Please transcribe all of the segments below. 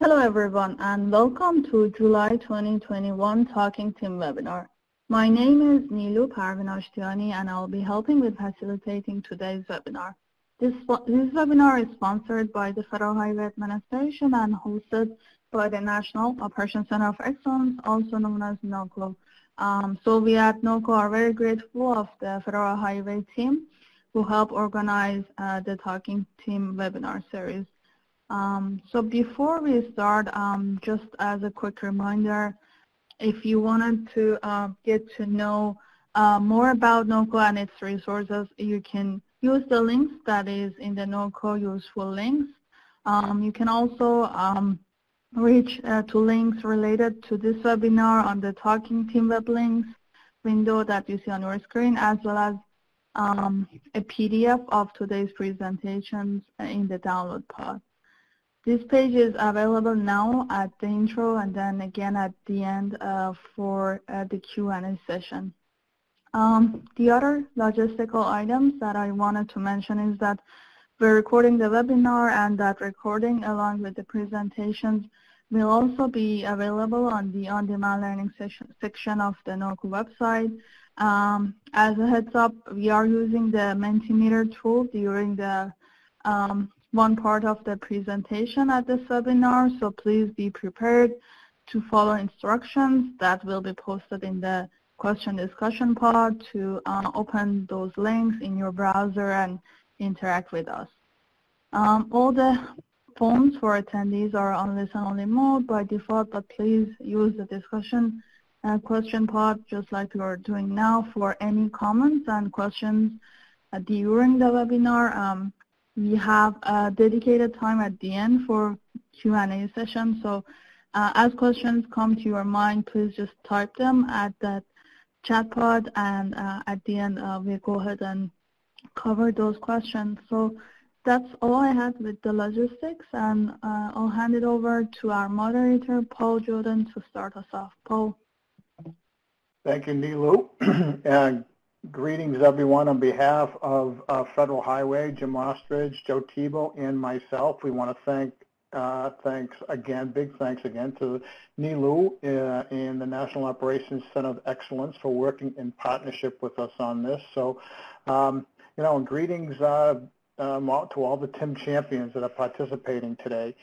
Hello everyone and welcome to July 2021 Talking TIM webinar. My name is Nilu Parvinashtiani and I'll be helping with facilitating today's webinar. This, this webinar is sponsored by the Federal Highway Administration and hosted by the National Operations Center of Excellence, also known as NOCO. Um, so we at NOCO are very grateful of the Federal Highway team who help organize uh, the Talking TIM webinar series. Um, so before we start, um, just as a quick reminder, if you wanted to uh, get to know uh, more about NOCO and its resources, you can use the links that is in the NOCO useful links. Um, you can also um, reach uh, to links related to this webinar on the Talking TIM web links window that you see on your screen, as well as um, a PDF of today's presentations in the download pod. This page is available now at the intro and then again at the end uh, for uh, the Q&A session. Um, the other logistical items that I wanted to mention is that we're recording the webinar and that recording along with the presentations will also be available on the on-demand learning section, section of the NOCO website. Um, as a heads up, we are using the Mentimeter tool during the um, one part of the presentation at this webinar, so please be prepared to follow instructions that will be posted in the question discussion pod to uh, open those links in your browser and interact with us. Um, all the phones for attendees are on listen-only mode by default, but please use the discussion uh, question pod just like you are doing now for any comments and questions uh, during the webinar. Um, we have a dedicated time at the end for Q&A session. So uh, as questions come to your mind, please just type them at that chat pod and uh, at the end uh, we'll go ahead and cover those questions. So that's all I had with the logistics and uh, I'll hand it over to our moderator, Paul Jodoin, to start us off. Paul. Thank you, Nilu. and Greetings, everyone. On behalf of uh, Federal Highway, Jim Austrich, Joe Tebow, and myself, we want to thank uh, thanks again, big thanks again to Nilu uh, and the National Operations Center of Excellence for working in partnership with us on this. So, um, you know, and greetings uh, um, to all the TIM champions that are participating today.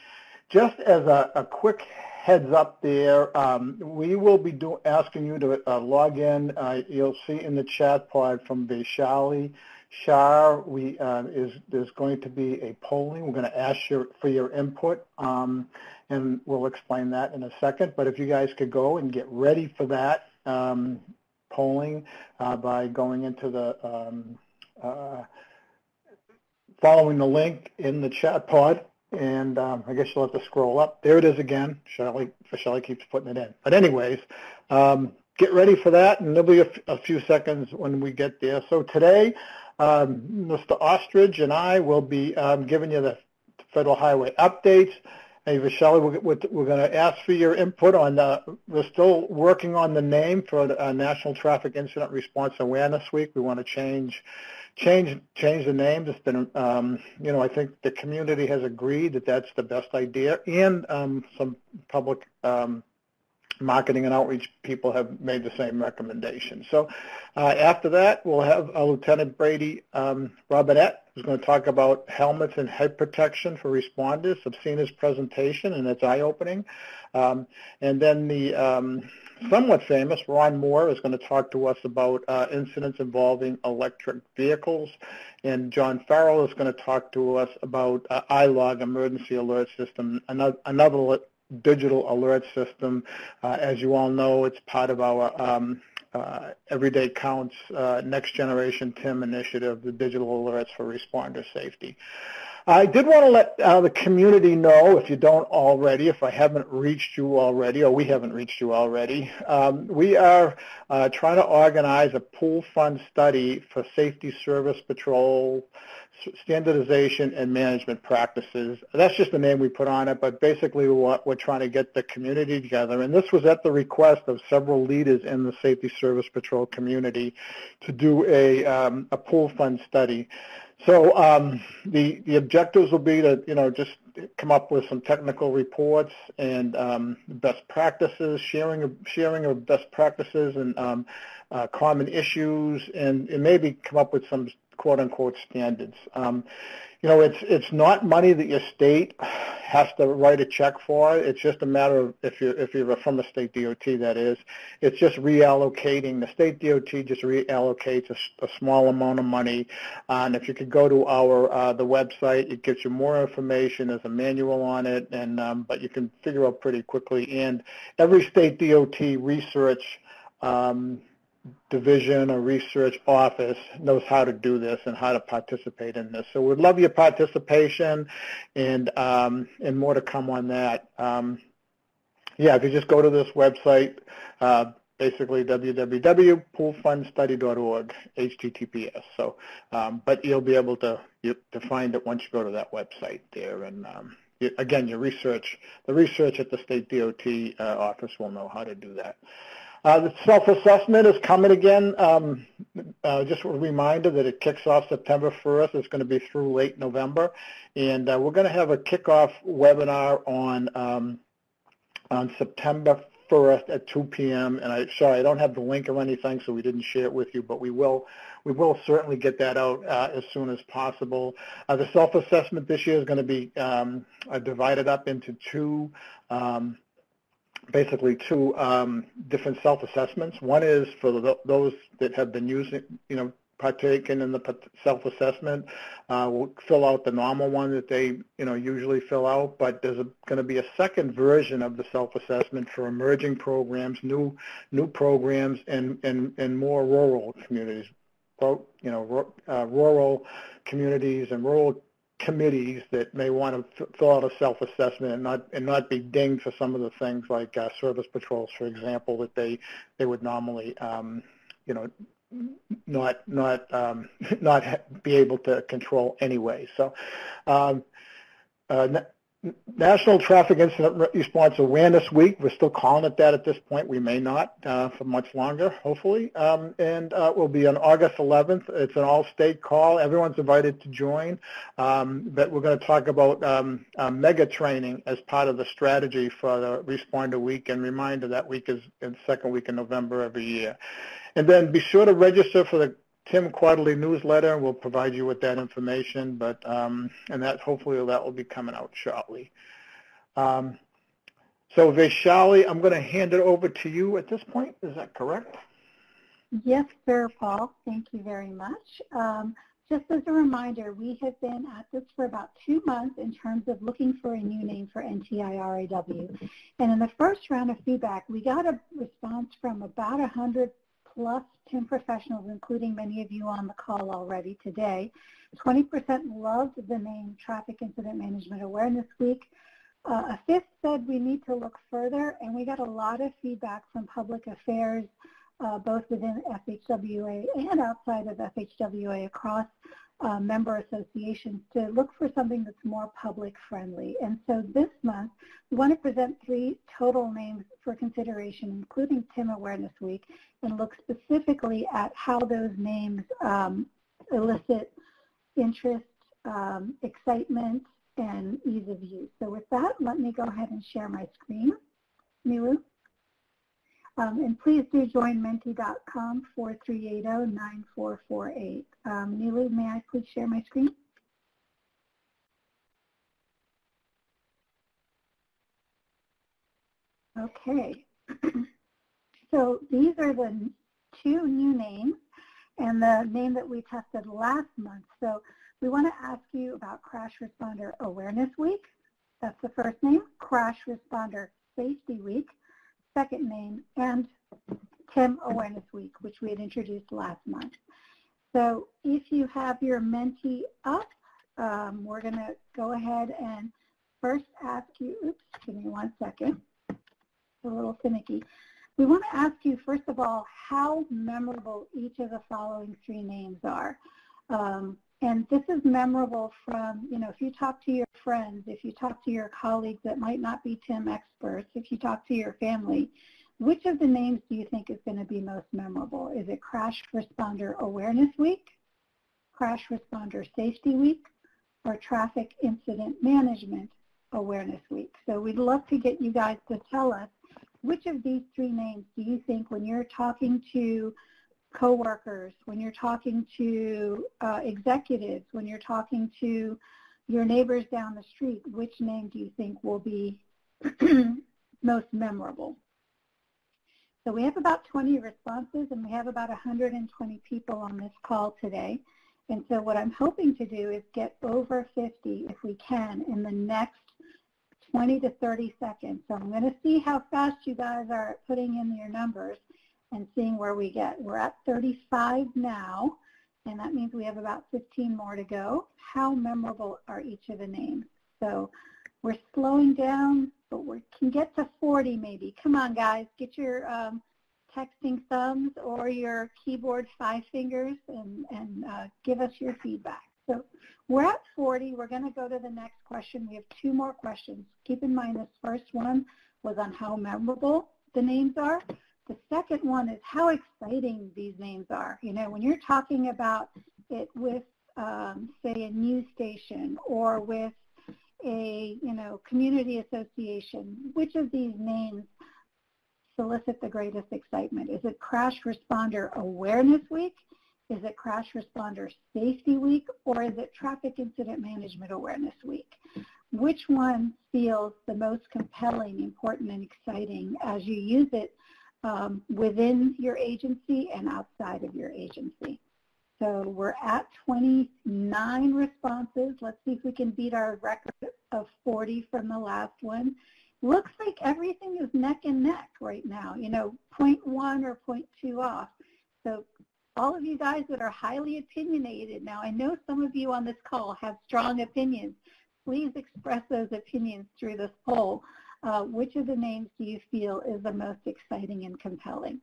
Just as a, a quick heads up there. Um, we will be do, asking you to uh, log in. Uh, you'll see in the chat pod from Vaishali Shar we, uh, is, there's going to be a polling. We're going to ask your, for your input, um, and we'll explain that in a second. But if you guys could go and get ready for that um, polling uh, by going into the um, uh, following the link in the chat pod and um, I guess you'll have to scroll up. There it is again. Shelley keeps putting it in. But anyways, um, get ready for that, and there'll be a, few seconds when we get there. So today, um, Mr. Austrich and I will be um, giving you the Federal Highway updates. Hey, Vaishali, we're, we're, going to ask for your input on the, we're still working on the name for the uh, National Traffic Incident Response Awareness Week. We want to change change change the name. It's been, um, you know, I think the community has agreed that that's the best idea, and um, some public um, marketing and outreach people have made the same recommendation. So uh, after that, we'll have uh, Lieutenant Brady um, Robinette, who's going to talk about helmets and head protection for responders. I've seen his presentation, and it's eye-opening. Um, and then the um, somewhat famous, Ron Moore, is going to talk to us about uh, incidents involving electric vehicles. And John Farrell is going to talk to us about uh, iLog emergency alert system, another, another digital alert system. Uh, as you all know, it's part of our um, uh, Everyday Counts uh, Next Generation TIM initiative, the digital alerts for responder safety. I did want to let uh, the community know, if you don't already, if I haven't reached you already, or we haven't reached you already, um, we are uh, trying to organize a pool fund study for safety service patrol standardization and management practices. That's just the name we put on it, but basically what we're trying to get the community together. And this was at the request of several leaders in the Safety Service Patrol community to do a, um, a pool fund study. So um, the the objectives will be to you know just come up with some technical reports and um, best practices, sharing of sharing of best practices and um, uh, common issues, and, and maybe come up with some quote unquote standards. You know, it's it's not money that your state has to write a check for. It's just a matter of if you're if you're from a state DOT, that is. It's just reallocating. The state DOT just reallocates a, a small amount of money. Uh, and if you could go to our uh, the website, it gives you more information. There's a manual on it, and um, but you can figure out pretty quickly. And every state DOT research. Um, division or research office knows how to do this and how to participate in this. So we'd love your participation and um, and more to come on that. Um, yeah, if you just go to this website, uh, basically www.poolfundstudy.org, HTTPS. So, um, but you'll be able to you, to find it once you go to that website there. And um, again, your research, the research at the state DOT uh, office will know how to do that. Uh, the self-assessment is coming again. Um, uh, just a reminder that it kicks off September 1st. It's going to be through late November. And uh, we're going to have a kickoff webinar on um, on September 1st at 2 p.m. And I sorry, I don't have the link or anything, so we didn't share it with you, but we will we will certainly get that out uh, as soon as possible. Uh, the self-assessment this year is going to be um, uh, divided up into two um, basically two um, different self-assessments. One is for the, those that have been using, you know, partaken in the self-assessment uh, will fill out the normal one that they, you know, usually fill out, but there's going to be a second version of the self-assessment for emerging programs, new new programs, and and and more rural communities, you know, uh, rural communities and rural committees that may want to fill out a self-assessment and not and not be dinged for some of the things like uh, service patrols, for example, that they they would normally um, you know not not um, not be able to control anyway. So um, uh, National Traffic Incident Response Awareness Week. We're still calling it that at this point. We may not uh, for much longer, hopefully. Um, and uh, will be on August 11th. It's an all-state call. Everyone's invited to join. Um, but we're going to talk about um, uh, mega training as part of the strategy for the Responder Week. And reminder that week is the second week in November every year. And then be sure to register for the Tim quarterly newsletter. and We'll provide you with that information, but um, and that hopefully that will be coming out shortly. Um, so Vaishali, I'm going to hand it over to you at this point. Is that correct? Yes, sir, Paul. Thank you very much. Um, just as a reminder, we have been at this for about two months in terms of looking for a new name for NTIRAW. And in the first round of feedback, we got a response from about 100 plus 10 professionals, including many of you on the call already today. 20% loved the name Traffic Incident Management Awareness Week. Uh, a fifth said we need to look further, and we got a lot of feedback from public affairs, uh, both within FHWA and outside of FHWA across uh, member associations to look for something that's more public friendly. And so this month, we want to present three total names for consideration, including TIM Awareness Week, and look specifically at how those names um, elicit interest, um, excitement, and ease of use. So with that, let me go ahead and share my screen. Nilu? Um, and please do join menti.com 4380-9448. Um, Nilu, may I please share my screen? Okay. so these are the two new names and the name that we tested last month. So we want to ask you about Crash Responder Awareness Week. That's the first name. Crash Responder Safety Week second name, and TIM Awareness Week, which we had introduced last month. So if you have your Menti up, um, we're going to go ahead and first ask you, oops, give me one second, it's a little finicky. We want to ask you, first of all, how memorable each of the following three names are. Um, and this is memorable from, you know, if you talk to your friends, if you talk to your colleagues that might not be TIM experts, if you talk to your family, which of the names do you think is going to be most memorable? Is it Crash Responder Awareness Week, Crash Responder Safety Week, or Traffic Incident Management Awareness Week. So we'd love to get you guys to tell us which of these three names do you think when you're talking to coworkers, when you're talking to uh, executives, when you're talking to your neighbors down the street, which name do you think will be most memorable? So we have about 20 responses and we have about 120 people on this call today. And so what I'm hoping to do is get over 50 if we can in the next 20 to 30 seconds. So I'm going to see how fast you guys are putting in your numbers and seeing where we get. We're at 35 now, and that means we have about 15 more to go. How memorable are each of the names? So we're slowing down, but we can get to 40 maybe. Come on, guys, get your um, texting thumbs or your keyboard five fingers and, and uh, give us your feedback. So we're at 40. We're going to go to the next question. We have two more questions. Keep in mind this first one was on how memorable the names are. The second one is how exciting these names are. You know, when you're talking about it with, um, say, a news station or with a, you know, community association, which of these names solicit the greatest excitement? Is it Crash Responder Awareness Week? Is it Crash Responder Safety Week? Or is it Traffic Incident Management Awareness Week? Which one feels the most compelling, important, and exciting as you use it um, within your agency and outside of your agency. So we're at 29 responses. Let's see if we can beat our record of 40 from the last one. Looks like everything is neck and neck right now, you know, 0.1 or 0.2 off. So all of you guys that are highly opinionated, now I know some of you on this call have strong opinions. Please express those opinions through this poll uh, which of the names do you feel is the most exciting and compelling?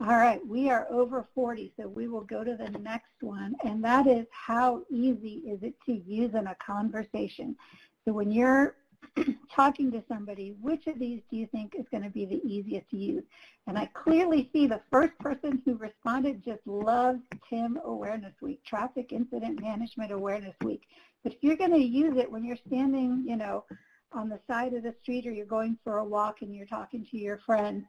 All right, we are over 40, so we will go to the next one, and that is how easy is it to use in a conversation? So when you're talking to somebody, which of these do you think is going to be the easiest to use? And I clearly see the first person who responded just loves TIM Awareness Week, Traffic Incident Management Awareness Week. But if you're going to use it when you're standing, you know, on the side of the street or you're going for a walk and you're talking to your friends,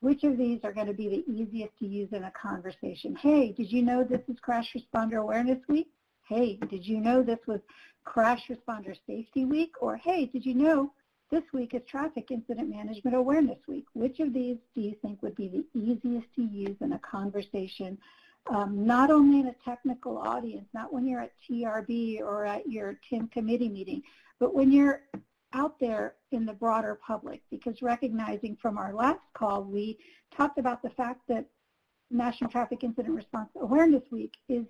which of these are going to be the easiest to use in a conversation? Hey, did you know this is Crash Responder Awareness Week? Hey, did you know this was Crash Responder Safety Week? Or hey, did you know this week is Traffic Incident Management Awareness Week? Which of these do you think would be the easiest to use in a conversation um, not only in a technical audience, not when you're at TRB or at your TIM committee meeting, but when you're out there in the broader public because recognizing from our last call, we talked about the fact that National Traffic Incident Response Awareness Week is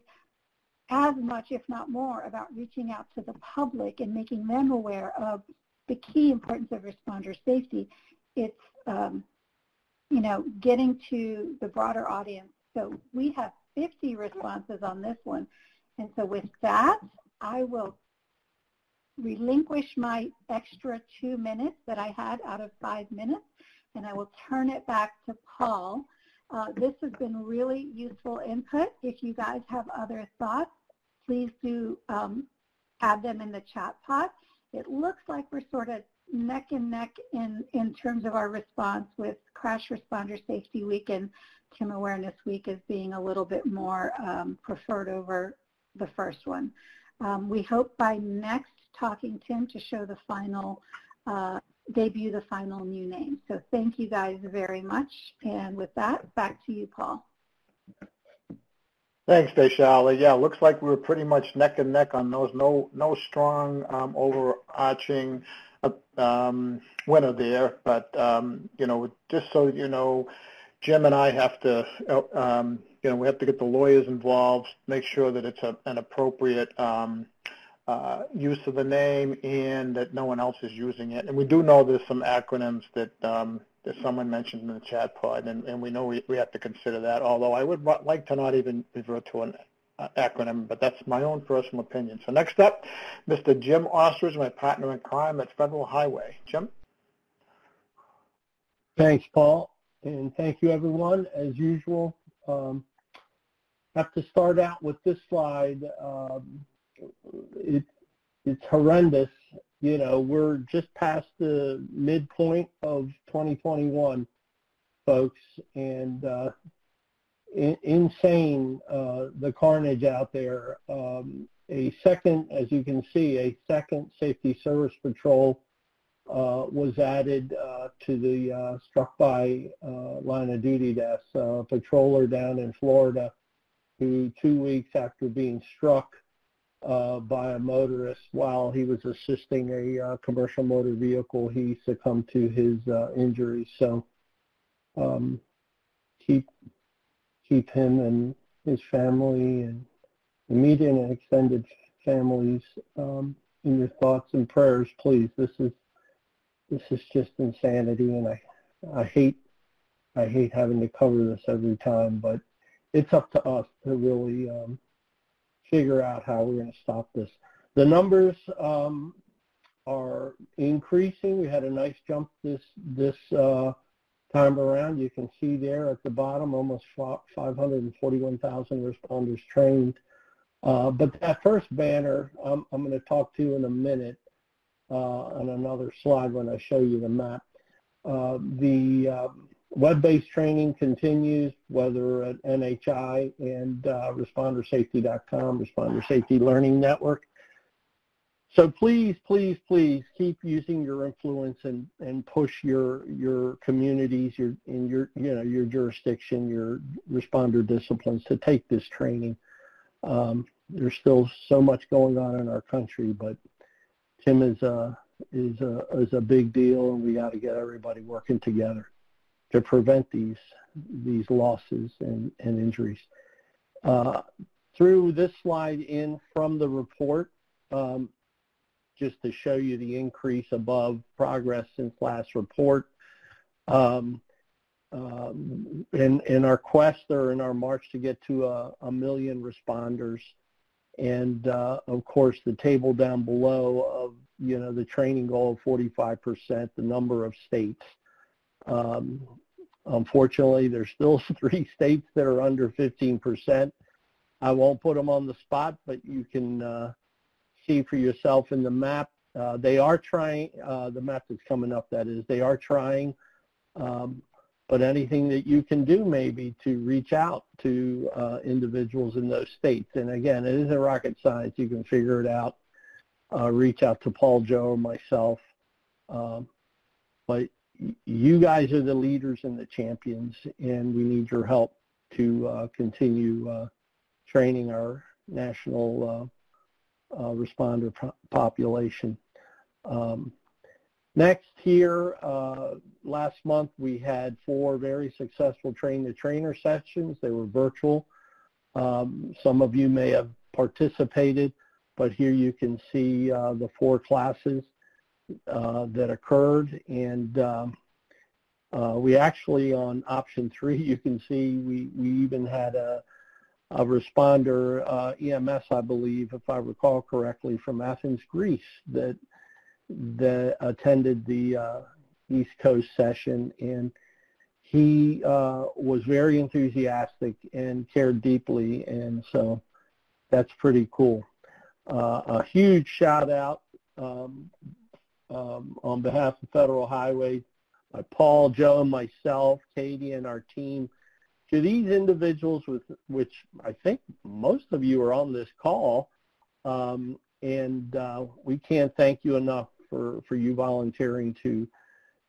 as much, if not more, about reaching out to the public and making them aware of the key importance of responder safety. It's, um, you know, getting to the broader audience. So we have 50 responses on this one. And so with that, I will relinquish my extra two minutes that I had out of five minutes, and I will turn it back to Paul. Uh, this has been really useful input. If you guys have other thoughts, please do um, add them in the chat pod. It looks like we're sort of neck and neck in, in terms of our response with Crash Responder Safety Week and TIM Awareness Week as being a little bit more um, preferred over the first one. Um, we hope by next Talking Tim to show the final, uh, debut the final new name. So thank you guys very much. And with that, back to you, Paul. Thanks, Vaishali. Yeah, looks like we were pretty much neck and neck on those. No, no strong um, overarching uh, um, winner there. But um, you know, just so you know, Jim and I have to, uh, um, you know, we have to get the lawyers involved, make sure that it's a, an appropriate um, uh, use of the name and that no one else is using it. And we do know there's some acronyms that, um, that someone mentioned in the chat pod, and, and we know we, we have to consider that, although I would like to not even revert to an uh, acronym, but that's my own personal opinion. So next up, Mr. Jim Austrich, my partner in crime at Federal Highway. Jim? Thanks, Paul, and thank you, everyone. As usual, um, have to start out with this slide. Um, it, it's horrendous. You know, we're just past the midpoint of 2021, folks, and uh, in, insane uh, the carnage out there. Um, a second, as you can see, a second safety service patrol was added uh, to the uh, struck by uh, line of duty deaths. a patroller down in Florida who two weeks after being struck uh, by a motorist while he was assisting a uh, commercial motor vehicle, he succumbed to his uh, injuries. So um, keep keep him and his family and immediate and extended families um, in your thoughts and prayers, please. This is this is just insanity, and I I hate I hate having to cover this every time, but it's up to us to really um, figure out how we're going to stop this. The numbers um, are increasing. We had a nice jump this this uh, time around. You can see there at the bottom, almost 541,000 responders trained. Uh, but that first banner, um, I'm going to talk to you in a minute on another slide when I show you the map. Uh, the um, Web-based training continues, whether at NHI and uh, ResponderSafety.com, Responder Safety Learning Network. So please, please, please keep using your influence and, and push your your communities, your in your you know your jurisdiction, your responder disciplines to take this training. Um, there's still so much going on in our country, but TIM is a is a is a big deal, and we got to get everybody working together to prevent these these losses and, and injuries. Uh, through this slide in from the report, um, just to show you the increase above progress since last report. Um, um, in, in our quest or in our march to get to a, a million responders, and uh, of course the table down below of you know the training goal of 45%, the number of states. Um, unfortunately, there's still three states that are under 15%. I won't put them on the spot, but you can uh, see for yourself in the map. Uh, they are trying, uh, the map that's coming up that is, they are trying, um, but anything that you can do maybe to reach out to uh, individuals in those states. And again, it isn't rocket science. You can figure it out. Uh, reach out to Paul, Joe, or myself. Um, but you guys are the leaders and the champions, and we need your help to uh, continue uh, training our national uh, uh responder po population. Um, next here, uh, last month we had four very successful train-the-trainer sessions. They were virtual. Um, some of you may have participated, but here you can see uh, the four classes uh, that occurred. And um, uh, we actually, on option three, you can see we, we even had a, a responder, uh, EMS, I believe, if I recall correctly, from Athens, Greece, that that attended the uh, East Coast session, and he uh, was very enthusiastic and cared deeply, and so that's pretty cool. Uh, a huge shout out um, um, on behalf of Federal Highway by Paul, Joe, and myself, Katie, and our team to these individuals with which I think most of you are on this call, um, and uh, we can't thank you enough for, for you volunteering to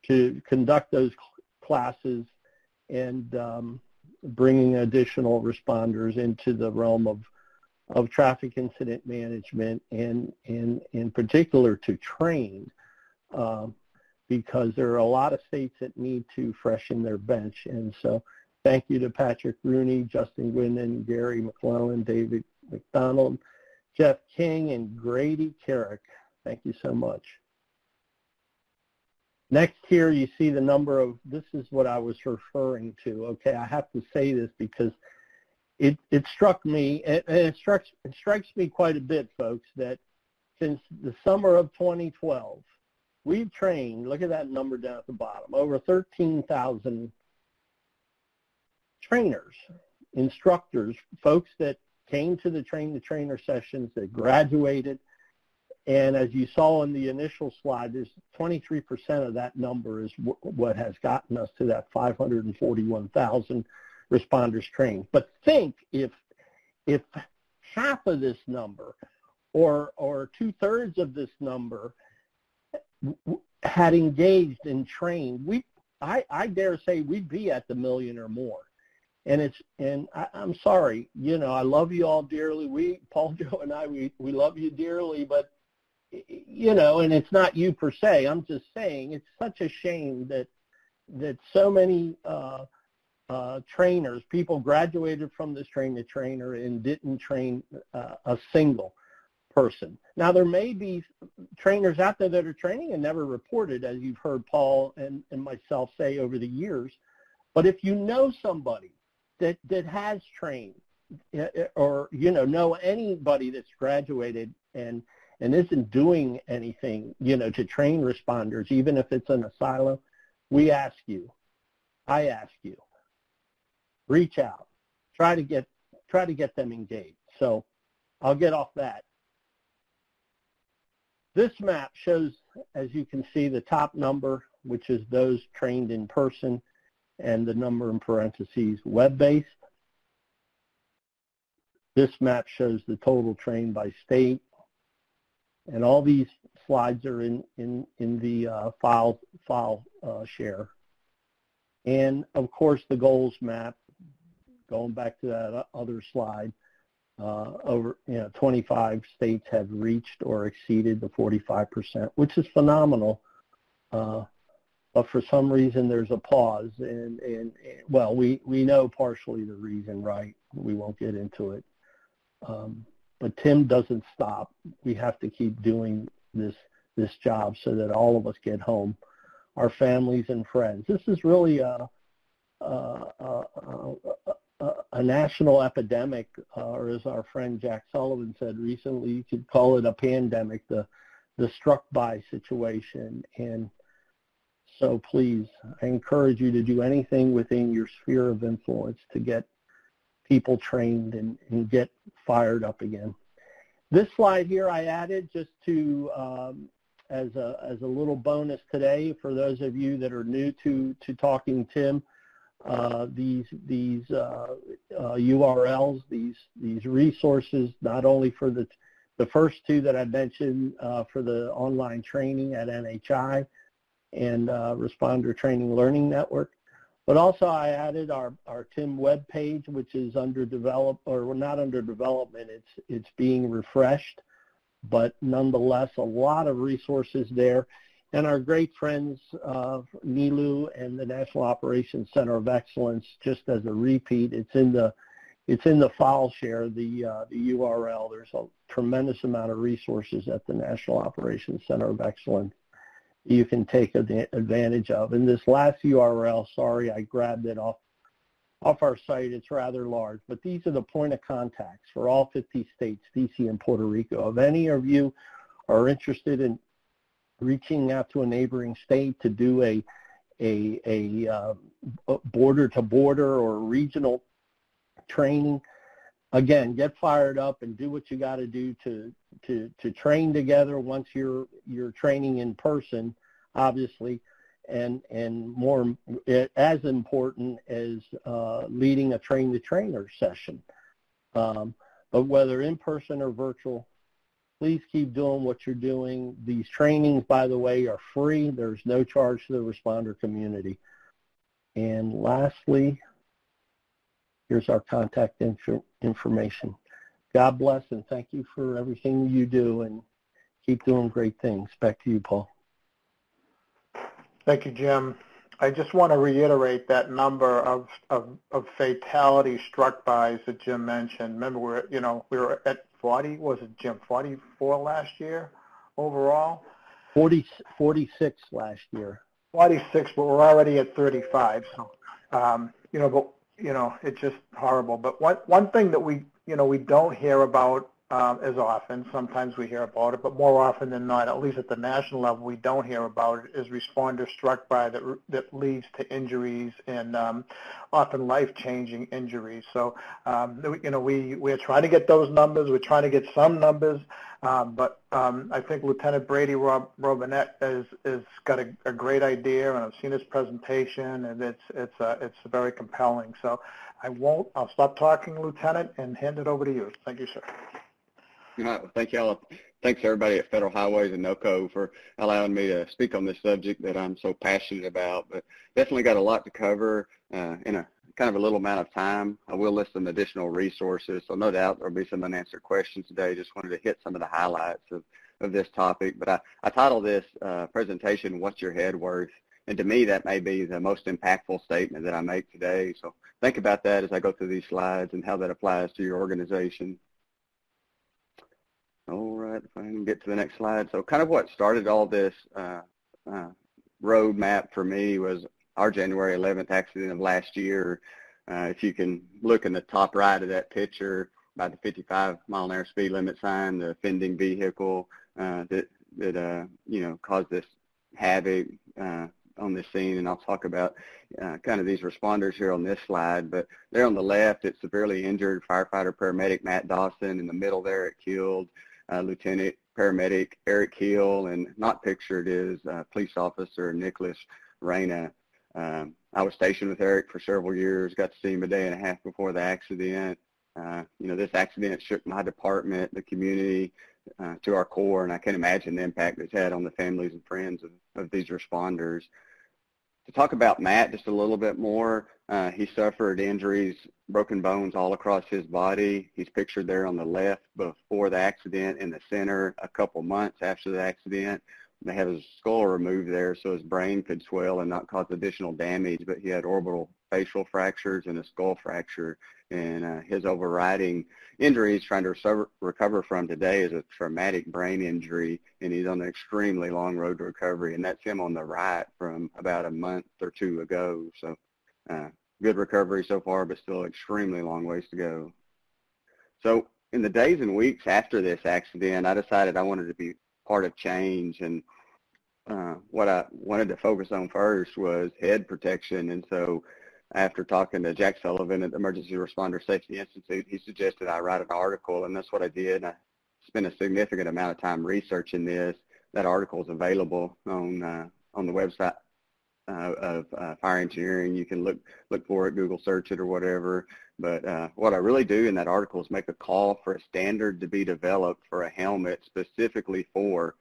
to conduct those classes and um, bringing additional responders into the realm of of traffic incident management and, and in particular to train um, because there are a lot of states that need to freshen their bench. And so thank you to Patrick Rooney, Justin Gwynn, Gary McClellan, David McDonald, Jeff King, and Grady Carrick. Thank you so much. Next here you see the number of, this is what I was referring to. Okay, I have to say this because it, it struck me, and it strikes, it strikes me quite a bit, folks, that since the summer of 2012, we've trained, look at that number down at the bottom, over 13,000 trainers instructors, folks that came to the train the trainer sessions, that graduated, and as you saw in the initial slide, there's 23% of that number is what has gotten us to that 541,000 responders trained. But think if if half of this number or or two thirds of this number had engaged and trained, we I, I dare say we'd be at the million or more. And it's and I, I'm sorry, you know, I love you all dearly. We Paul Joe and I we, we love you dearly, but you know, and it's not you per se. I'm just saying it's such a shame that that so many uh, uh, trainers, people graduated from this train to trainer and didn't train uh, a single person. Now there may be trainers out there that are training and never reported, as you've heard Paul and, and myself say over the years. But if you know somebody that, that has trained eh, eh, or, you know, know anybody that's graduated and, and isn't doing anything, you know, to train responders, even if it's an asylum, we ask you, I ask you, reach out, try to get, try to get them engaged. So I'll get off that. This map shows, as you can see, the top number, which is those trained in person, and the number in parentheses web-based. This map shows the total trained by state. And all these slides are in, in, in the uh, file, file uh, share. And of course the goals map, going back to that other slide, uh, over you know 25 states have reached or exceeded the 45%, which is phenomenal. Uh, but for some reason there's a pause, and, and, and well, we we know partially the reason, right? We won't get into it. Um, but TIM doesn't stop. We have to keep doing this this job so that all of us get home, our families and friends. This is really a, a, a, a national epidemic, uh, or as our friend Jack Sullivan said recently, you could call it a pandemic, the, the struck by situation. And so please, I encourage you to do anything within your sphere of influence to get people trained and, and get fired up again. This slide here I added just to um, as a as a little bonus today for those of you that are new to to talking Tim uh, these these uh, uh, URLs, these these resources, not only for the the first two that I mentioned uh, for the online training at NHI and uh, Responder Training Learning Network, but also I added our our TIM web page, which is under develop or not under development. It's it's being refreshed, but nonetheless a lot of resources there and our great friends uh, NILU and the National Operations Center of Excellence. Just as a repeat, it's in the it's in the file share, the uh, the URL. There's a tremendous amount of resources at the National Operations Center of Excellence you can take advantage of. And this last URL, sorry, I grabbed it off off our site. It's rather large, but these are the point of contacts for all 50 states, DC and Puerto Rico. If any of you are interested in reaching out to a neighboring state to do a a, a uh, border to border or regional training. Again, get fired up and do what you got to do to to to train together once you're you're training in person, obviously, and and more as important as uh, leading a train the trainer session. Um, but whether in person or virtual, Please keep doing what you're doing. These trainings, by the way, are free. There's no charge to the responder community. And lastly, here's our contact inf- information. God bless and thank you for everything you do and keep doing great things. Back to you, Paul. Thank you, Jim. I just want to reiterate that number of, of, of fatalities struck by that Jim mentioned. Remember, we're, you know, we were at 40, was it Jim, 44 last year overall? 40, 46 last year. 46, but we're already at 35. So, um, you know, but, you know, it's just horrible. But one, one thing that we, you know, we don't hear about um, as often. Sometimes we hear about it, but more often than not, at least at the national level, we don't hear about it, is responders struck by that, that leads to injuries and um, often life-changing injuries. So, um, you know, we, we're trying to get those numbers. We're trying to get some numbers, um, but um, I think Lieutenant Brady Rob, Robinette has, has got a, a, great idea, and I've seen his presentation, and it's, it's, uh, it's very compelling. So I won't, I'll stop talking, Lieutenant, and hand it over to you. Thank you, sir. Well, thank y'all. Thanks everybody at Federal Highways and NOCO for allowing me to speak on this subject that I'm so passionate about. But definitely got a lot to cover uh, in a kind of a little amount of time. I will list some additional resources, so no doubt there'll be some unanswered questions today. Just wanted to hit some of the highlights of, of this topic. But I, I titled this uh, presentation, What's Your Head Worth? And to me, that may be the most impactful statement that I make today. So think about that as I go through these slides and how that applies to your organization. All right, if I can get to the next slide. So kind of what started all this uh, uh, roadmap for me was our January 11th accident of last year. Uh, if you can look in the top right of that picture, about the 55 mile an hour speed limit sign, the offending vehicle uh, that that uh, you know caused this havoc uh, on this scene, and I'll talk about uh, kind of these responders here on this slide. But there on the left, it's severely injured firefighter paramedic Matt Dawson. In the middle there, it killed Lieutenant Paramedic Eric Hill, and not pictured is uh, Police Officer Nicholas Reyna. Um, I was stationed with Eric for several years, got to see him a day and a half before the accident. Uh, you know, this accident shook my department, the community, uh, to our core, and I can imagine the impact it's had on the families and friends of, of these responders. To talk about Matt just a little bit more, uh, he suffered injuries, broken bones all across his body. He's pictured there on the left before the accident, in the center a couple months after the accident. They had his skull removed there so his brain could swell and not cause additional damage, but he had orbital facial fractures and a skull fracture. And uh, his overriding injury he's trying to recover from today is a traumatic brain injury, and he's on an extremely long road to recovery. And that's him on the right from about a month or two ago. So uh, good recovery so far, but still extremely long ways to go. So in the days and weeks after this accident, I decided I wanted to be part of change. And uh, what I wanted to focus on first was head protection. And so after talking to Jack Sullivan at the Emergency Responder Safety Institute, he suggested I write an article, and that's what I did. I spent a significant amount of time researching this. That article is available on uh, on the website uh, of uh, fire engineering. You can look look for it, Google search it or whatever. But uh, what I really do in that article is make a call for a standard to be developed for a helmet specifically for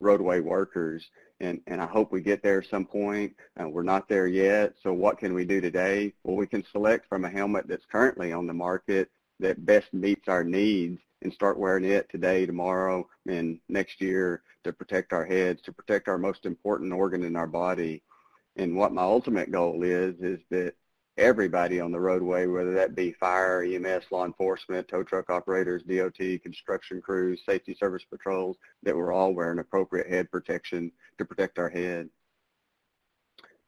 roadway workers. And, and I hope we get there at some point. Uh, we're not there yet. So what can we do today? Well, we can select from a helmet that's currently on the market that best meets our needs and start wearing it today, tomorrow, and next year to protect our heads, to protect our most important organ in our body. And what my ultimate goal is, is that everybody on the roadway, whether that be fire, EMS, law enforcement, tow truck operators, DOT, construction crews, safety service patrols, that we're all wearing appropriate head protection to protect our head.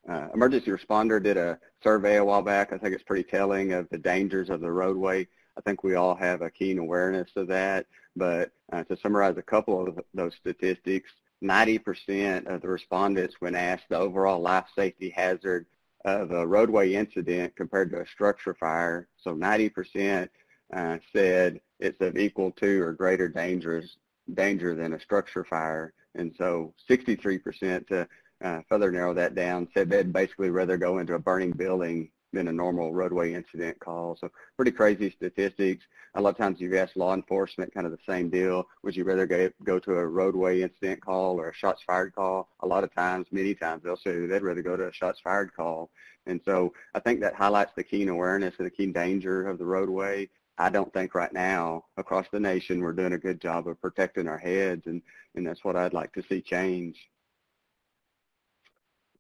Uh, emergency responder did a survey a while back. I think it's pretty telling of the dangers of the roadway. I think we all have a keen awareness of that. But uh, to summarize a couple of those statistics, 90% of the respondents when asked the overall life safety hazard of a roadway incident compared to a structure fire. So 90% uh, said it's of equal to or greater dangers, danger than a structure fire. And so 63% to uh, further narrow that down said they'd basically rather go into a burning building than a normal roadway incident call. So pretty crazy statistics. A lot of times you've asked law enforcement kind of the same deal. Would you rather go, go to a roadway incident call or a shots fired call? A lot of times, many times, they'll say they'd rather go to a shots fired call. And so I think that highlights the keen awareness and the keen danger of the roadway. I don't think right now across the nation we're doing a good job of protecting our heads, and, and that's what I'd like to see change.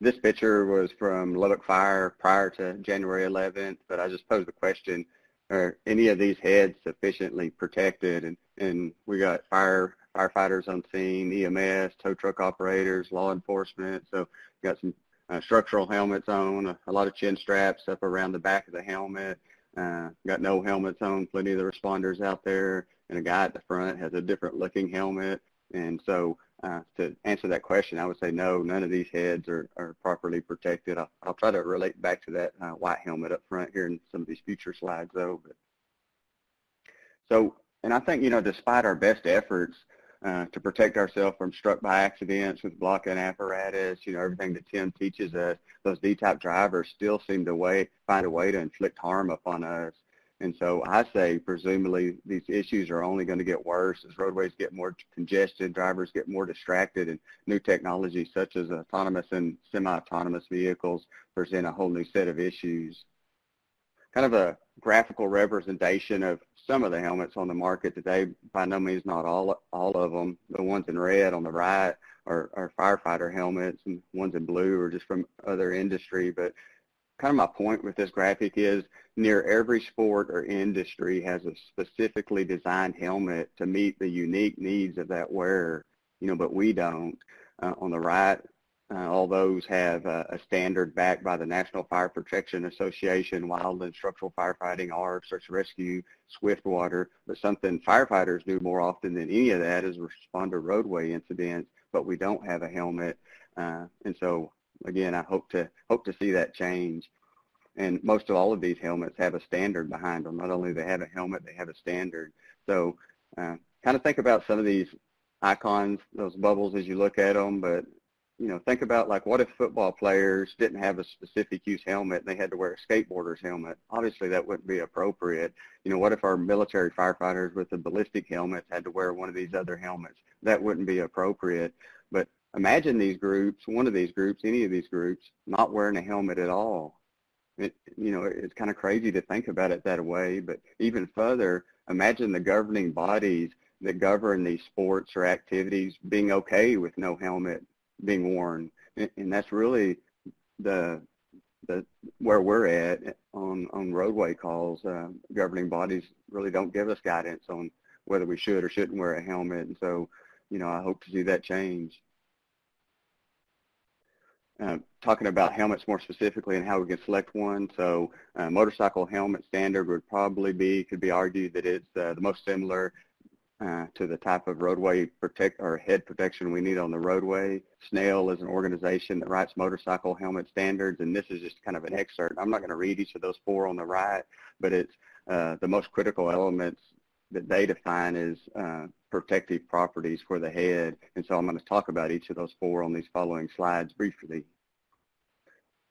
This picture was from Lubbock Fire prior to January 11th, but I just posed the question, are any of these heads sufficiently protected? And, and we got fire firefighters on scene, EMS, tow truck operators, law enforcement. So we got some uh, structural helmets on, a, a, lot of chin straps up around the back of the helmet. uh, got no helmets on, plenty of the responders out there, and a guy at the front has a different looking helmet. And so uh, to answer that question, I would say no, none of these heads are, are properly protected. I'll, I'll try to relate back to that uh, white helmet up front here in some of these future slides though. But, so, and I think, you know, despite our best efforts uh, to protect ourselves from struck by accidents with blocking apparatus, you know, everything that Tim teaches us, those D-type drivers still seem to way, find a way to inflict harm upon us. And so I say presumably these issues are only going to get worse as roadways get more congested, drivers get more distracted, and new technologies such as autonomous and semi-autonomous vehicles present a whole new set of issues. Kind of a graphical representation of some of the helmets on the market today, by no means not all, all of them. The ones in red on the right are, are firefighter helmets and ones in blue are just from other industry, but kind of my point with this graphic is near every sport or industry has a specifically designed helmet to meet the unique needs of that wearer, you know, but we don't. Uh, on the right, uh, all those have a, a, standard backed by the National Fire Protection Association, Wildland Structural Firefighting, ARF, Search and Rescue, Swiftwater, but something firefighters do more often than any of that is respond to roadway incidents, but we don't have a helmet. Uh, and so again, I hope to hope to see that change. And most of all of these helmets have a standard behind them. Not only do they have a helmet, they have a standard. So uh, kind of think about some of these icons, those bubbles as you look at them, but you know, think about like what if football players didn't have a specific use helmet and they had to wear a skateboarder's helmet? Obviously that wouldn't be appropriate. You know, what if our military firefighters with the ballistic helmets had to wear one of these other helmets? That wouldn't be appropriate. But imagine these groups, one of these groups, any of these groups, not wearing a helmet at all. It, you know, it's kind of crazy to think about it that way, but even further, imagine the governing bodies that govern these sports or activities being okay with no helmet being worn. And that's really the the where we're at on on roadway calls. Uh, governing bodies really don't give us guidance on whether we should or shouldn't wear a helmet, and so you know I hope to see that change. Uh, talking about helmets more specifically and how we can select one. So uh, motorcycle helmet standard would probably be, could be argued that it's uh, the most similar uh, to the type of roadway protect or head protection we need on the roadway. Snell is an organization that writes motorcycle helmet standards, and this is just kind of an excerpt. I'm not going to read each of those four on the right, but it's uh, the most critical elements that they define as protective properties for the head. And so I'm going to talk about each of those four on these following slides briefly.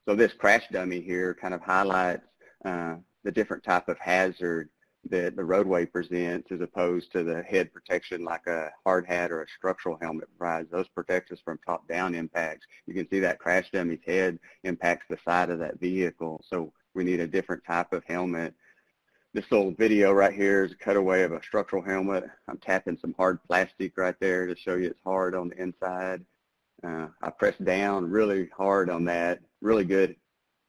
So this crash dummy here kind of highlights uh, the different type of hazard that the roadway presents as opposed to the head protection like a hard hat or a structural helmet provides. Those protect us from top-down impacts. You can see that crash dummy's head impacts the side of that vehicle. So we need a different type of helmet this little video right here is a cutaway of a structural helmet. I'm tapping some hard plastic right there to show you it's hard on the inside. Uh, I press down really hard on that, really good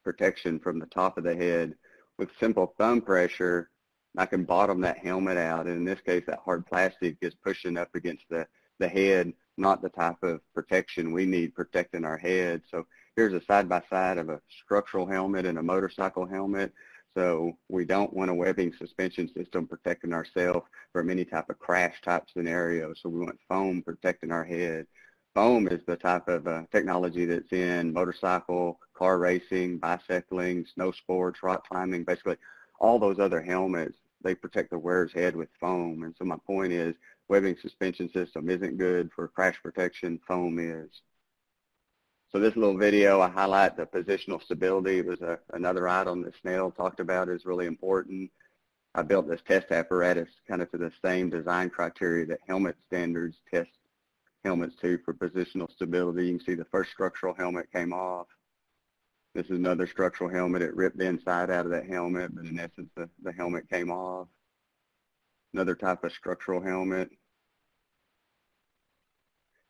protection from the top of the head. With simple thumb pressure, I can bottom that helmet out. And in this case, that hard plastic is pushing up against the, the head, not the type of protection we need protecting our head. So here's a side-by-side -side of a structural helmet and a motorcycle helmet. So we don't want a webbing suspension system protecting ourselves from any type of crash type scenario. So we want foam protecting our head. Foam is the type of uh, technology that's in motorcycle, car racing, bicycling, snow sports, rock climbing, basically all those other helmets, they protect the wearer's head with foam. And so my point is webbing suspension system isn't good for crash protection, foam is. So this little video, I highlight the positional stability. It was a, another item that Snell talked about is really important. I built this test apparatus kind of to the same design criteria that helmet standards test helmets to for positional stability. You can see the first structural helmet came off. This is another structural helmet. It ripped the inside out of that helmet, but in essence, the, the helmet came off. Another type of structural helmet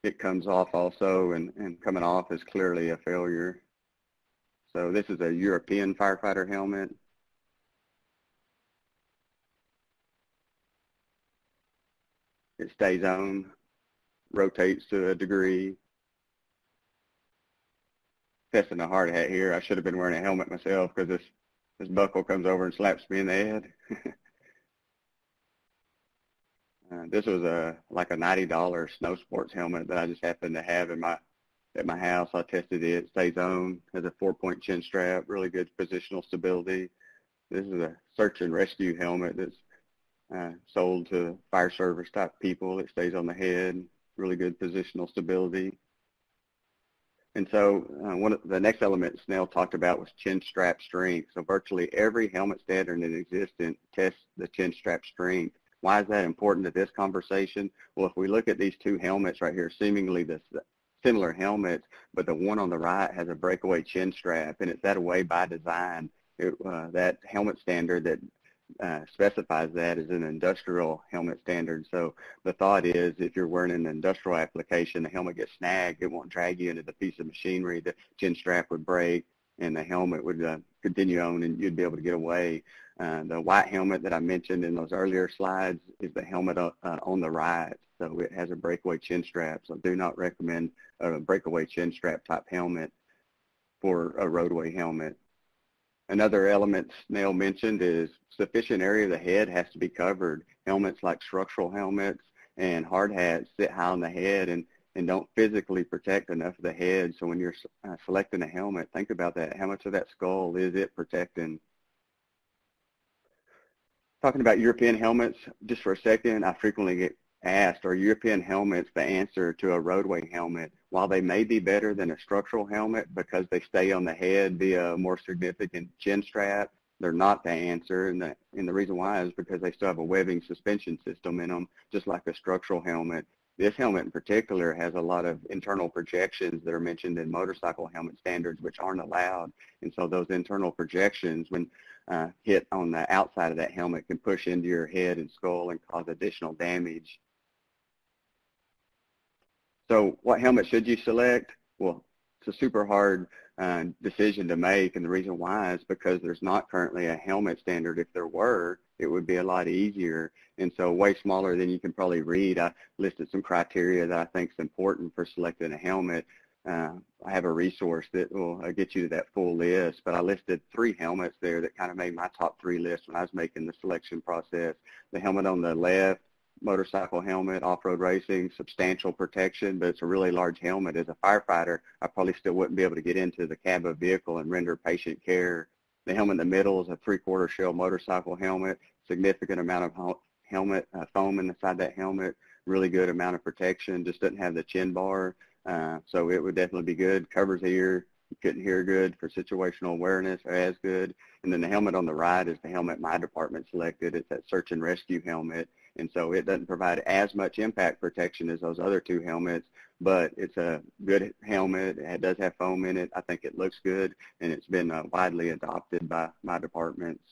it comes off also, and, and coming off is clearly a failure. So this is a European firefighter helmet. It stays on, rotates to a degree. Testing a hard hat here. I should have been wearing a helmet myself because this this buckle comes over and slaps me in the head. uh, this was a like a $90 snow sports helmet that I just happened to have in my at my house. I tested it. It stays on, has a four-point chin strap, really good positional stability. This is a search and rescue helmet that's uh, sold to fire service type people. It stays on the head, really good positional stability. And so uh, one of the next element Snell talked about was chin strap strength. So virtually every helmet standard in existence tests the chin strap strength. Why is that important to this conversation? Well, if we look at these two helmets right here, seemingly the similar helmets, but the one on the right has a breakaway chin strap, and it's that way by design. It, uh, that helmet standard that uh, specifies that as an industrial helmet standard. So the thought is if you're wearing an industrial application, the helmet gets snagged, it won't drag you into the piece of machinery, the chin strap would break and the helmet would uh, continue on and you'd be able to get away. Uh, the white helmet that I mentioned in those earlier slides is the helmet uh, on the right. So it has a breakaway chin strap. So do not recommend a breakaway chin strap type helmet for a roadway helmet. Another element Snell mentioned is sufficient area of the head has to be covered. Helmets like structural helmets and hard hats sit high on the head and, and don't physically protect enough of the head. So when you're uh, selecting a helmet, think about that. How much of that skull is it protecting? Talking about European helmets, just for a second, I frequently get asked, are European helmets the answer to a roadway helmet? While they may be better than a structural helmet because they stay on the head via a more significant chin strap, they're not the answer. And the, and the reason why is because they still have a webbing suspension system in them, just like a structural helmet. This helmet in particular has a lot of internal projections that are mentioned in motorcycle helmet standards, which aren't allowed. And so those internal projections, when uh, hit on the outside of that helmet, can push into your head and skull and cause additional damage. So what helmet should you select? Well, it's a super hard uh, decision to make, and the reason why is because there's not currently a helmet standard. If there were, it would be a lot easier. And so way smaller than you can probably read. I listed some criteria that I think is important for selecting a helmet. Uh, I have a resource that will uh, get you to that full list, but I listed three helmets there that kind of made my top three list when I was making the selection process. The helmet on the left motorcycle helmet, off-road racing, substantial protection, but it's a really large helmet. As a firefighter, I probably still wouldn't be able to get into the cab of a vehicle and render patient care. The helmet in the middle is a three-quarter shell motorcycle helmet, significant amount of helmet uh, foam inside that helmet, really good amount of protection, just doesn't have the chin bar, uh, so it would definitely be good. Covers the ear, couldn't hear good for situational awareness or as good. And then the helmet on the right is the helmet my department selected. It's that search and rescue helmet. And so it doesn't provide as much impact protection as those other two helmets, but it's a good helmet. It does have foam in it. I think it looks good, and it's been uh, widely adopted by my departments.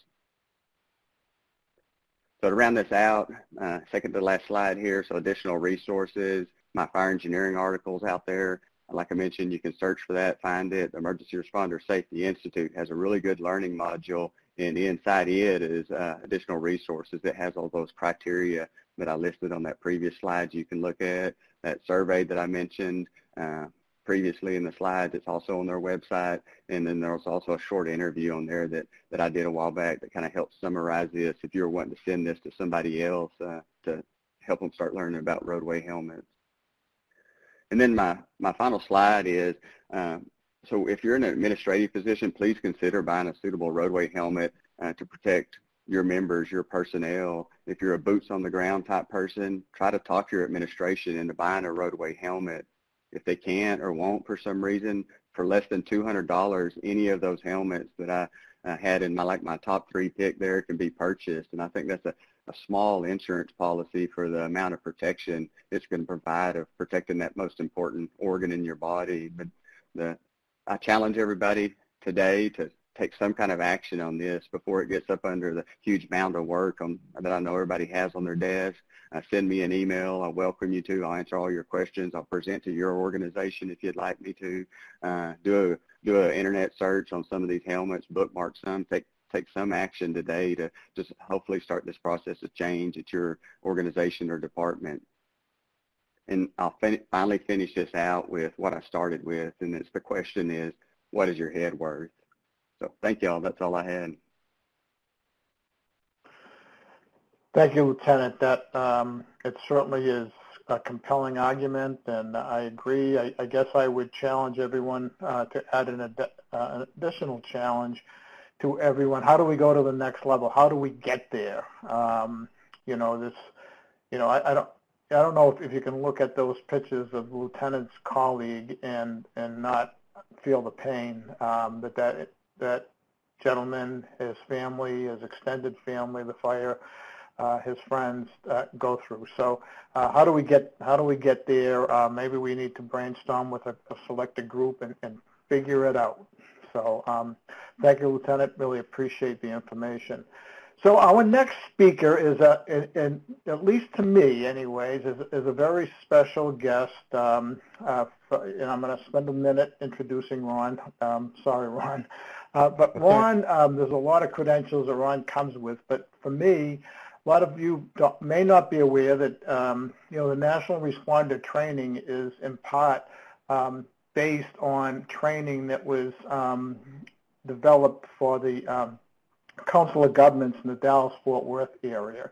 So to round this out, uh, second to last slide here, so additional resources, my fire engineering articles out there. Like I mentioned, you can search for that, find it. The Emergency Responder Safety Institute has a really good learning module and inside it is uh, additional resources that has all those criteria that I listed on that previous slide you can look at. That survey that I mentioned uh, previously in the slides, it's also on their website. And then there's also a short interview on there that, that I did a while back that kind of helps summarize this if you're wanting to send this to somebody else uh, to help them start learning about roadway helmets. And then my, my final slide is um, so if you're in an administrative position, please consider buying a suitable roadway helmet uh, to protect your members, your personnel. If you're a boots on the ground type person, try to talk your administration into buying a roadway helmet. If they can't or won't for some reason, for less than $200, any of those helmets that I uh, had in my like my top three pick there can be purchased. And I think that's a, a small insurance policy for the amount of protection it's going to provide of protecting that most important organ in your body. But the I challenge everybody today to take some kind of action on this before it gets up under the huge mound of work on, that I know everybody has on their desk. Uh, send me an email. I welcome you to. I'll answer all your questions. I'll present to your organization if you'd like me to. Uh, do a do an internet search on some of these helmets, bookmark some, take take some action today to just hopefully start this process of change at your organization or department. And I'll fin finally finish this out with what I started with, and it's the question is, what is your head worth? So thank y'all. That's all I had. Thank you, Lieutenant. That um, it certainly is a compelling argument, and I agree. I, I guess I would challenge everyone uh, to add an, ad uh, an, additional challenge to everyone. How do we go to the next level? How do we get there? Um, you know, this. You know, I, I don't. I don't know if, if you can look at those pictures of lieutenant's colleague and and not feel the pain um, that that that gentleman, his family, his extended family, the fire uh, his friends uh, go through. So uh, how do we get how do we get there? Uh, maybe we need to brainstorm with a, a selected group and, and, figure it out. So um, thank you, Lieutenant. Really appreciate the information. So our next speaker is, a, in, at least to me anyways, is, is a very special guest. Um, uh, for, and I'm going to spend a minute introducing Ron. Um, sorry, Ron. Uh, but Ron, um, there's a lot of credentials that Ron comes with. But for me, a lot of you may not be aware that um, you know the National Responder Training is in part um, based on training that was um, developed for the um, Council of Governments in the Dallas-Fort Worth area.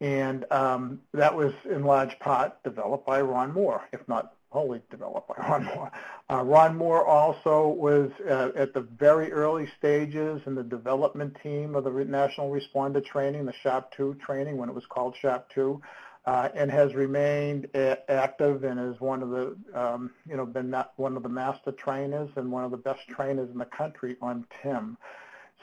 And um, that was in large part developed by Ron Moore, if not wholly developed by Ron Moore. Uh, Ron Moore also was uh, at the very early stages in the development team of the National Responder Training, the SHRP 2 training when it was called SHRP 2. uh, and has remained active and is one of the, um, you know, been one of the master trainers and one of the best trainers in the country on TIM.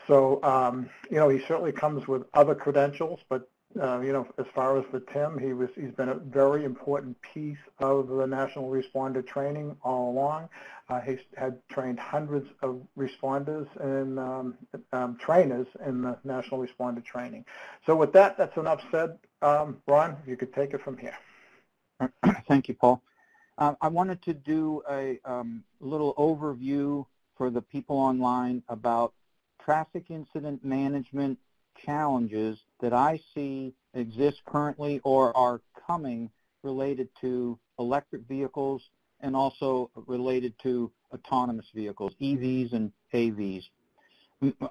So, um, you know, he certainly comes with other credentials, but uh, you know, as far as for TIM, he was he's been a very important piece of the national responder training all along. Uh, he's had trained hundreds of responders and um, um, trainers in the national responder training. So with that, that's enough said. Um, Ron, you could take it from here. Thank you, Paul. Uh, I wanted to do a um, little overview for the people online about traffic incident management challenges that I see exist currently or are coming related to electric vehicles and also related to autonomous vehicles, EVs and AVs.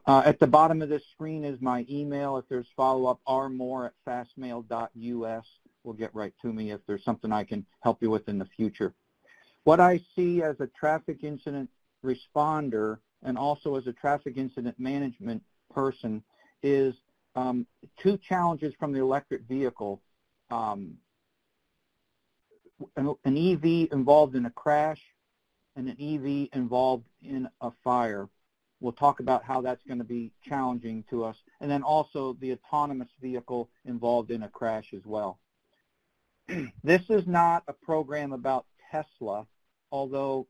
Uh, at the bottom of this screen is my email. If there's follow-up, rmore at fastmail.us will get right to me if there's something I can help you with in the future. What I see as a traffic incident responder and also as a traffic incident management person is um, two challenges from the electric vehicle. Um, an, an EV involved in a crash and an EV involved in a fire. We'll talk about how that's going to be challenging to us. And then also the autonomous vehicle involved in a crash as well. this is not a program about Tesla, although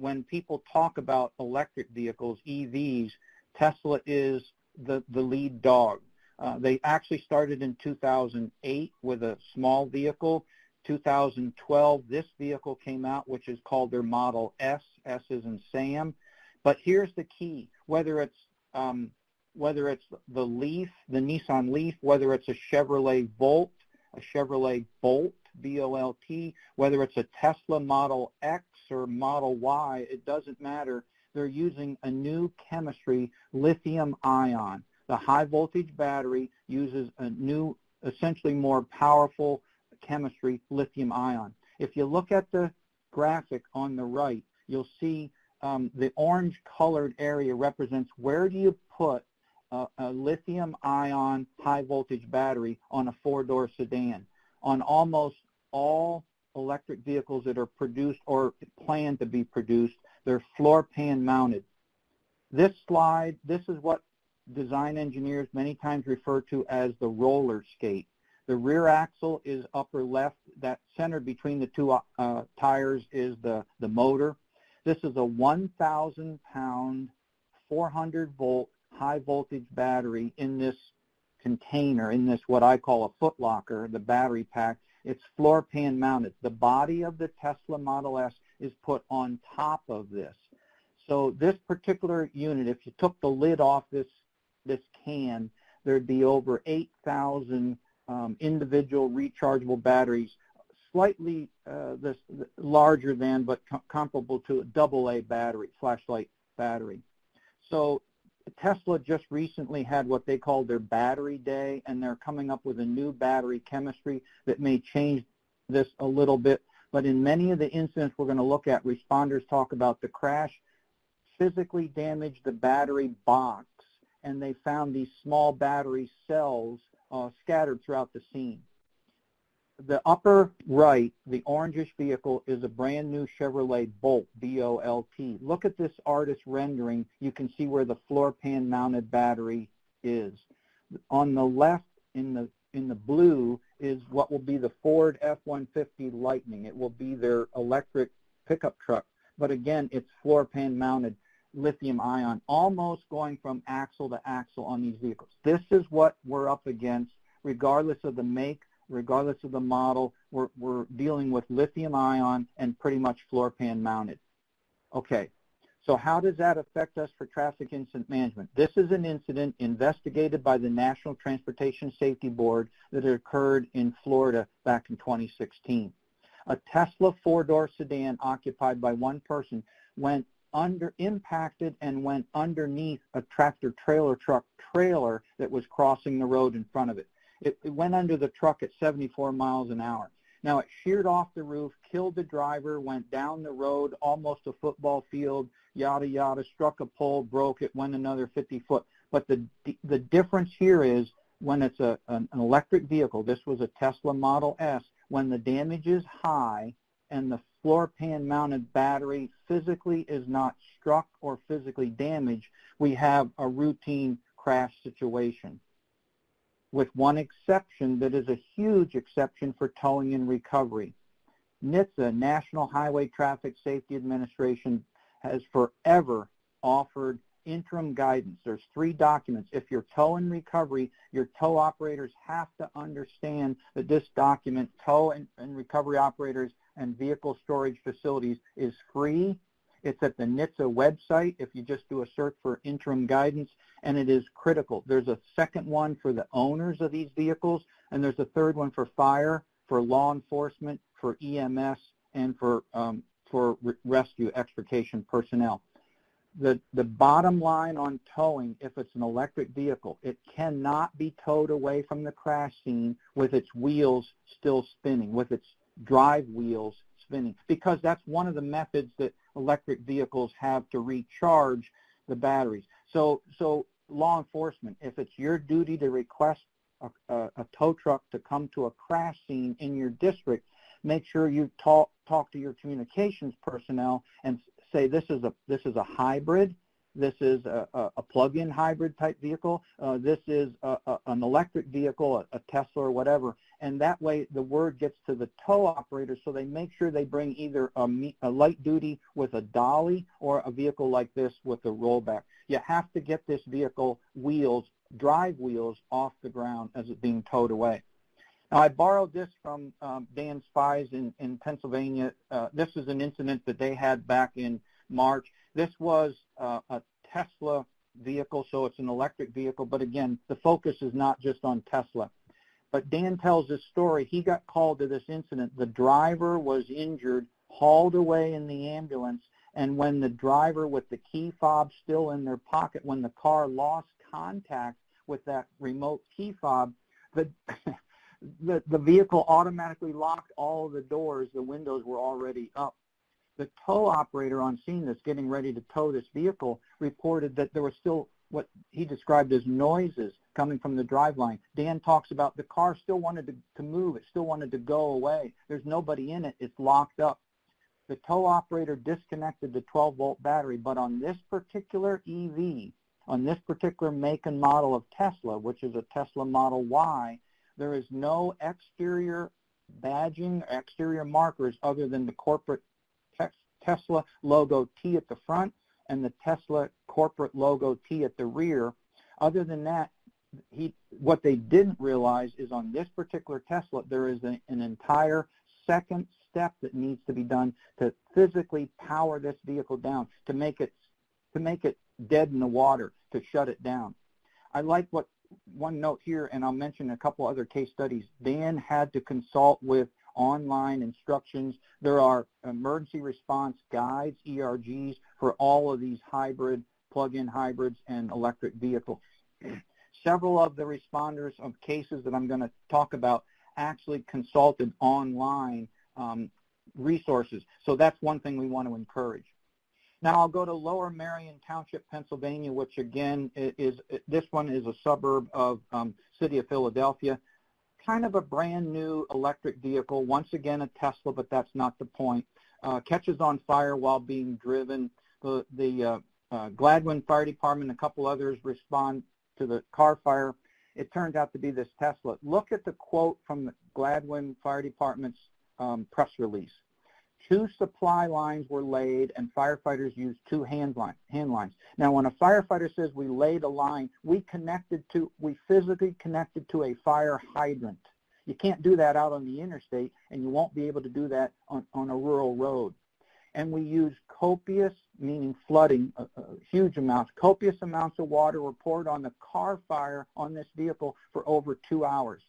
when people talk about electric vehicles, EVs, Tesla is the, the lead dog. Uh, they actually started in 2008 with a small vehicle. 2012, this vehicle came out, which is called their Model S. S is in Sam. But here's the key: whether it's um, whether it's the Leaf, the Nissan Leaf, whether it's a Chevrolet Volt, a Chevrolet Bolt, B-O-L-T, whether it's a Tesla Model X or Model Y, it doesn't matter. They're using a new chemistry, lithium ion. The high voltage battery uses a new, essentially more powerful chemistry, lithium ion. If you look at the graphic on the right, you'll see um, the orange colored area represents where do you put a, a lithium ion high voltage battery on a four-door sedan. On almost all electric vehicles that are produced or planned to be produced, they're floor pan mounted. This slide, this is what design engineers many times refer to as the roller skate. The rear axle is upper left. That centered between the two uh, tires is the, the motor. This is a 1,000 pound, 400 volt high voltage battery in this container, in this what I call a footlocker, the battery pack. It's floor pan mounted. The body of the Tesla Model S is put on top of this. So this particular unit, if you took the lid off this this can, there'd be over 8,000 um, individual rechargeable batteries, slightly uh, this, larger than but comparable to a double A battery, flashlight battery. So Tesla just recently had what they call their battery day, and they're coming up with a new battery chemistry that may change this a little bit. But in many of the incidents we're going to look at, responders talk about the crash physically damaged the battery box, and they found these small battery cells uh, scattered throughout the scene. The upper right, the orangish vehicle, is a brand new Chevrolet Bolt, B-O-L-T. Look at this artist rendering. You can see where the floor pan mounted battery is. On the left, in the in the blue, is what will be the Ford F-150 Lightning. It will be their electric pickup truck. But again, it's floor pan mounted lithium ion, almost going from axle to axle on these vehicles. This is what we're up against, regardless of the make, regardless of the model. We're, we're dealing with lithium ion and pretty much floor pan mounted. Okay, so how does that affect us for traffic incident management? This is an incident investigated by the National Transportation Safety Board that occurred in Florida back in 2016. A Tesla four-door sedan occupied by one person went under impacted and went underneath a tractor trailer truck trailer that was crossing the road in front of it. It, it went under the truck at 74 miles an hour. Now it sheared off the roof, killed the driver, went down the road almost a football field, yada yada, struck a pole, broke it, went another 50 foot. But the the difference here is when it's a an, an electric vehicle. This was a Tesla Model S. When the damage is high and the floor pan mounted battery physically is not struck or physically damaged, we have a routine crash situation with one exception that is a huge exception for towing and recovery. NHTSA, National Highway Traffic Safety Administration, has forever offered interim guidance. There's three documents. If you're tow and recovery, your tow operators have to understand that this document, tow and, and recovery operators and vehicle storage facilities, is free it's at the NHTSA website if you just do a search for interim guidance, and it is critical. There's a second one for the owners of these vehicles, and there's a third one for fire, for law enforcement, for EMS, and for, um, for rescue extrication personnel. The, the bottom line on towing, if it's an electric vehicle, it cannot be towed away from the crash scene with its wheels still spinning, with its drive wheels spinning, because that's one of the methods that electric vehicles have to recharge the batteries. So, so law enforcement, if it's your duty to request a, a, a tow truck to come to a crash scene in your district, make sure you talk talk to your communications personnel and say this is a this is a hybrid this is a, a plug-in hybrid type vehicle. Uh, this is a, a, an electric vehicle, a, Tesla or whatever. And that way the word gets to the tow operator so they make sure they bring either a, light duty with a dolly or a vehicle like this with a rollback. You have to get this vehicle wheels, drive wheels off the ground as it's being towed away. Now, I borrowed this from um, Dan Spies in, in Pennsylvania. Uh, this is an incident that they had back in March. This was uh, a Tesla vehicle, so it's an electric vehicle. But again, the focus is not just on Tesla. But Dan tells this story. He got called to this incident. The driver was injured, hauled away in the ambulance, and when the driver with the key fob still in their pocket, when the car lost contact with that remote key fob, the the, the vehicle automatically locked all the doors. The windows were already up the tow operator on scene that's getting ready to tow this vehicle reported that there was still what he described as noises coming from the driveline. Dan talks about the car still wanted to, to move. It still wanted to go away. There's nobody in it. It's locked up. The tow operator disconnected the 12-volt battery, but on this particular EV, on this particular make and model of Tesla, which is a Tesla Model Y, there is no exterior badging, exterior markers other than the corporate Tesla logo T at the front and the Tesla corporate logo T at the rear. Other than that, he, what they didn't realize is on this particular Tesla, there is an entire second step that needs to be done to physically power this vehicle down, to make it, to make it dead in the water, to shut it down. I like what one note here, and I'll mention a couple other case studies. Dan had to consult with online instructions. There are emergency response guides, ERGs, for all of these hybrid plug-in hybrids, and electric vehicles. Several of the responders of cases that I'm going to talk about actually consulted online um, resources. So that's one thing we want to encourage. Now I'll go to Lower Merion Township, Pennsylvania, which again is, this one is a suburb of um, City of Philadelphia. Kind of a brand new electric vehicle, once again a Tesla, but that's not the point. Uh, catches on fire while being driven. The, the uh, uh, Gladwyne Fire Department and a couple others respond to the car fire. It turned out to be this Tesla. Look at the quote from the Gladwyne Fire Department's um, press release. Two supply lines were laid and firefighters used two hand, line, hand lines. Now when a firefighter says we laid a line, we connected to, we physically connected to a fire hydrant. You can't do that out on the interstate and you won't be able to do that on, on a rural road and we use copious, meaning flooding, huge amounts, copious amounts of water were poured on the car fire on this vehicle for over two hours.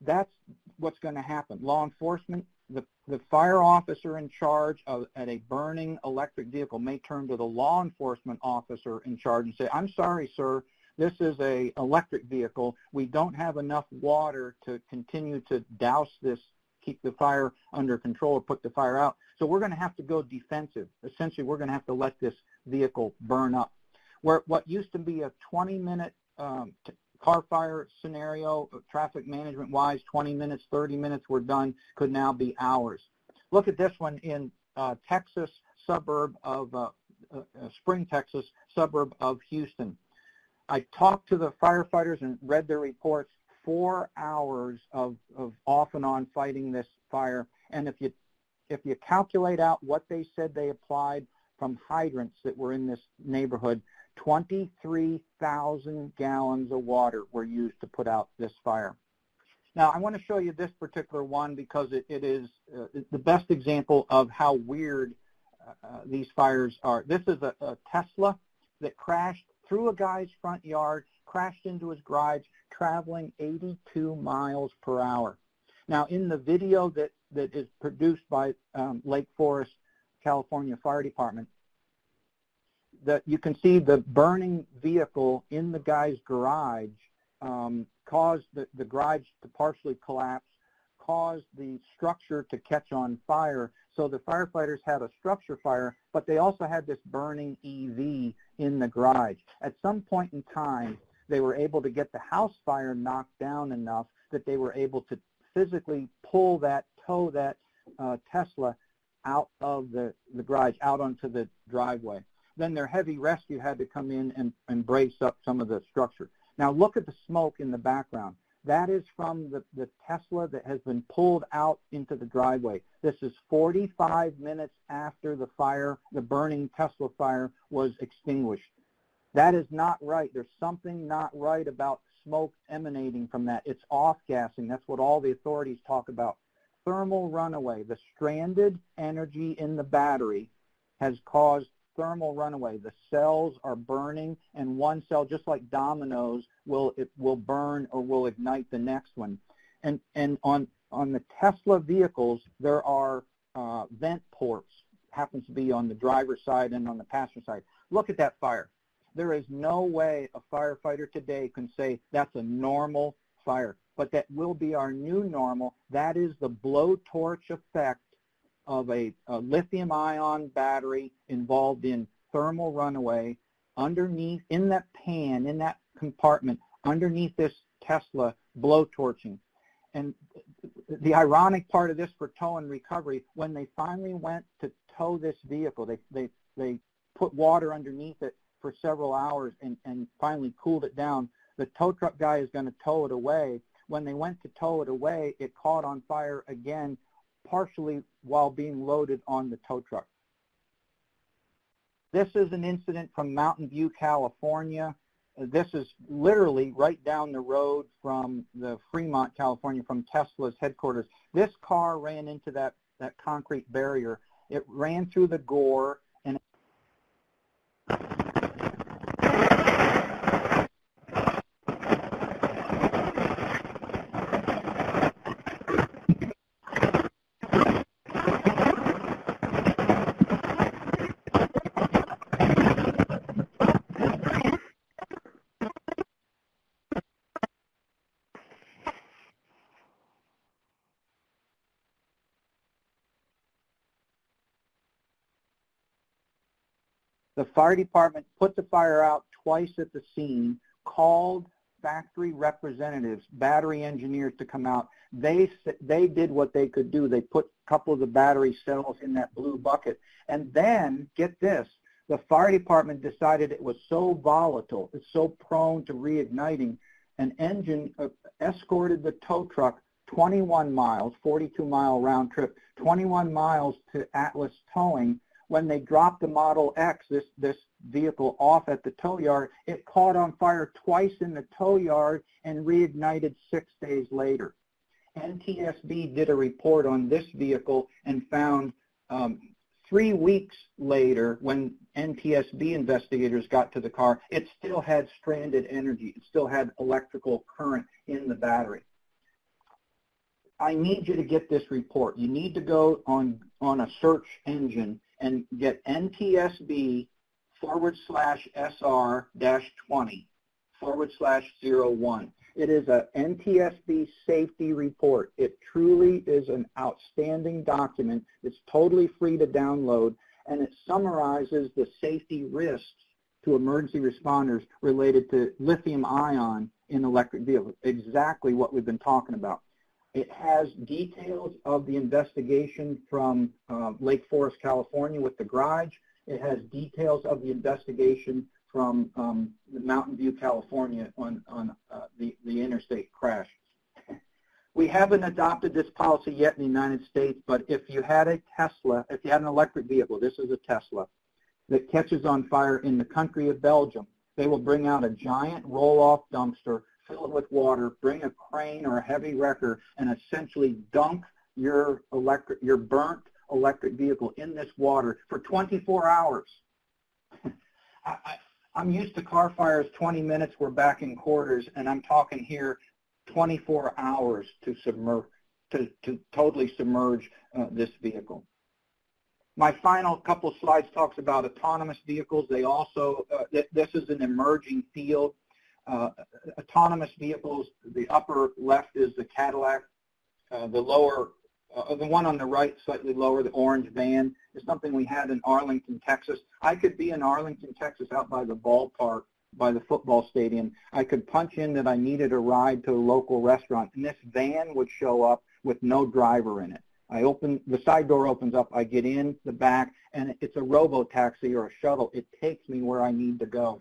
That's what's going to happen. Law enforcement, the, the fire officer in charge of, at a burning electric vehicle may turn to the law enforcement officer in charge and say, I'm sorry, sir, this is a electric vehicle. We don't have enough water to continue to douse this keep the fire under control or put the fire out. So we're going to have to go defensive. Essentially, we're going to have to let this vehicle burn up. Where what used to be a 20-minute um, car fire scenario, uh, traffic management-wise, 20 minutes, 30 minutes, we're done, could now be hours. Look at this one in uh, Texas suburb of uh, uh, uh Spring, Texas, suburb of Houston. I talked to the firefighters and read their reports four hours of, of off and on fighting this fire. And if you if you calculate out what they said they applied from hydrants that were in this neighborhood, 23,000 gallons of water were used to put out this fire. Now, I want to show you this particular one because it, it is uh, the best example of how weird uh, these fires are. This is a, a Tesla that crashed through a guy's front yard crashed into his garage traveling 82 miles per hour. Now, in the video that, that is produced by um, Lake Forest, California Fire Department, that you can see the burning vehicle in the guy's garage um, caused the, the garage to partially collapse, caused the structure to catch on fire. So the firefighters had a structure fire, but they also had this burning EV in the garage. At some point in time, they were able to get the house fire knocked down enough that they were able to physically pull that, tow that uh, Tesla out of the, the garage, out onto the driveway. Then their heavy rescue had to come in and, and brace up some of the structure. Now look at the smoke in the background. That is from the, the Tesla that has been pulled out into the driveway. This is 45 minutes after the fire, the burning Tesla fire was extinguished. That is not right. There's something not right about smoke emanating from that. It's off-gassing. That's what all the authorities talk about. Thermal runaway. The stranded energy in the battery has caused thermal runaway. The cells are burning, and one cell, just like dominoes, will it will burn or will ignite the next one. And and on on the Tesla vehicles, there are uh, vent ports. Happens to be on the driver's side and on the passenger side. Look at that fire. There is no way a firefighter today can say that's a normal fire, but that will be our new normal. That is the blowtorch effect of a, a lithium-ion battery involved in thermal runaway underneath, in that pan, in that compartment, underneath this Tesla blowtorching. And the ironic part of this for tow and recovery, when they finally went to tow this vehicle, they, they, they put water underneath it for several hours and, and finally cooled it down. The tow truck guy is going to tow it away. When they went to tow it away, it caught on fire again, partially while being loaded on the tow truck. This is an incident from Mountain View, California. This is literally right down the road from the Fremont, California, from Tesla's headquarters. This car ran into that, that concrete barrier. It ran through the gore The fire department put the fire out twice at the scene, called factory representatives, battery engineers to come out. They they did what they could do. They put a couple of the battery cells in that blue bucket. And then, get this, the fire department decided it was so volatile, it's so prone to reigniting, an engine uh, escorted the tow truck 21 miles, 42 mile round trip, 21 miles to Atlas Towing. When they dropped the Model X, this, this vehicle off at the tow yard, it caught on fire twice in the tow yard and reignited six days later. NTSB did a report on this vehicle and found um, three weeks later, when NTSB investigators got to the car, it still had stranded energy. It still had electrical current in the battery. I need you to get this report. You need to go on, on a search engine and get NTSB forward slash SR dash 20 forward slash 01. It is a NTSB safety report. It truly is an outstanding document. It's totally free to download, and it summarizes the safety risks to emergency responders related to lithium ion in electric vehicles, exactly what we've been talking about. It has details of the investigation from uh, Lake Forest, California with the garage. It has details of the investigation from um, Mountain View, California on, on uh, the, the interstate crash. We haven't adopted this policy yet in the United States, but if you had a Tesla, if you had an electric vehicle, this is a Tesla, that catches on fire in the country of Belgium, they will bring out a giant roll-off dumpster, fill it with water, bring a crane or a heavy wrecker, and essentially dunk your electric, your burnt electric vehicle in this water for 24 hours. I, I'm used to car fires 20 minutes, we're back in quarters, and I'm talking here 24 hours to submerge, to, to totally submerge uh, this vehicle. My final couple slides talks about autonomous vehicles. They also, uh, th this is an emerging field. Uh, autonomous vehicles, the upper left is the Cadillac, uh, the lower uh, the one on the right, slightly lower, the orange van, is something we had in Arlington, Texas. I could be in Arlington, Texas, out by the ballpark, by the football stadium. I could punch in that I needed a ride to a local restaurant, and this van would show up with no driver in it. I open, the side door opens up, I get in the back, and it's a robo-taxi or a shuttle. It takes me where I need to go.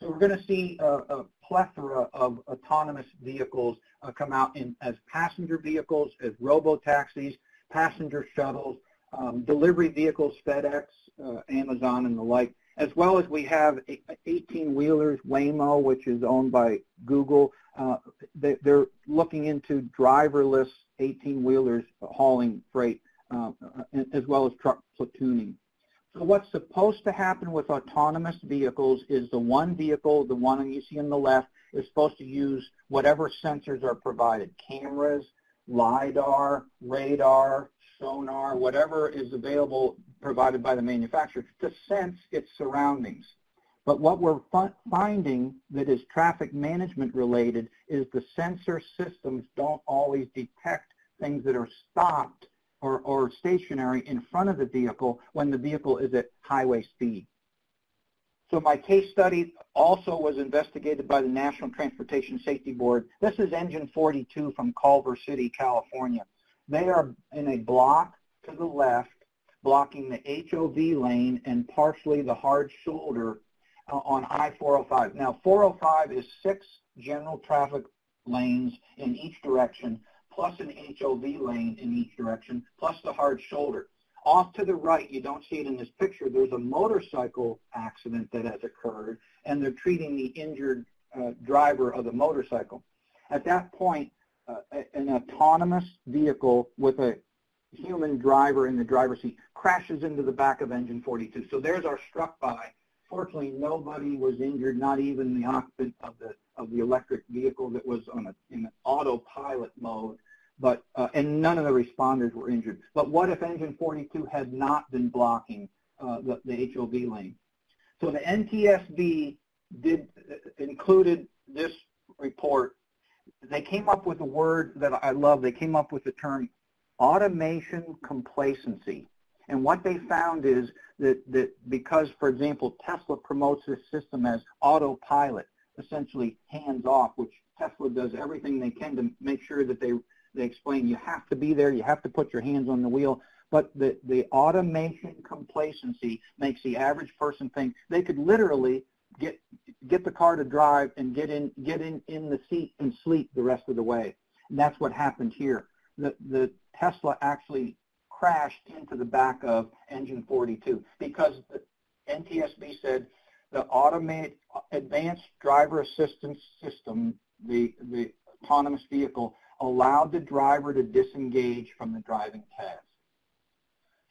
So we're going to see a, a plethora of autonomous vehicles uh, come out in, as passenger vehicles, as robo-taxis, passenger shuttles, um, delivery vehicles, FedEx, uh, Amazon, and the like, as well as we have 18-wheelers, Waymo, which is owned by Google. Uh, they, are looking into driverless 18-wheelers hauling freight, uh, as well as truck platooning. So what's supposed to happen with autonomous vehicles is the one vehicle, the one you see on the left, is supposed to use whatever sensors are provided, cameras, LIDAR, radar, sonar, whatever is available provided by the manufacturer to sense its surroundings. But what we're finding that is traffic management related is the sensor systems don't always detect things that are stopped or, or stationary in front of the vehicle when the vehicle is at highway speed. So my case study also was investigated by the National Transportation Safety Board. This is engine 42 from Culver City, California. They are in a block to the left, blocking the HOV lane and partially the hard shoulder uh, on I-405. Now, 405 is six general traffic lanes in each direction plus an HOV lane in each direction, plus the hard shoulder. Off to the right, you don't see it in this picture, there's a motorcycle accident that has occurred, and they're treating the injured uh, driver of the motorcycle. At that point, uh, an autonomous vehicle with a human driver in the driver's seat crashes into the back of engine 42. So there's our struck by. Fortunately, nobody was injured, not even the occupant of the of the electric vehicle that was on a, in autopilot mode but uh, and none of the responders were injured. But what if engine 42 had not been blocking uh, the, the HOV lane? So the NTSB did uh, included this report. They came up with a word that I love. They came up with the term automation complacency. And what they found is that, that because, for example, Tesla promotes this system as autopilot, essentially hands-off, which Tesla does everything they can to make sure that they, they explain you have to be there, you have to put your hands on the wheel, but the, the automation complacency makes the average person think they could literally get get the car to drive and get in get in in the seat and sleep the rest of the way. And that's what happened here. The the Tesla actually crashed into the back of engine 42 because the NTSB said the automated uh, advanced driver assistance system, the the autonomous vehicle, allowed the driver to disengage from the driving task.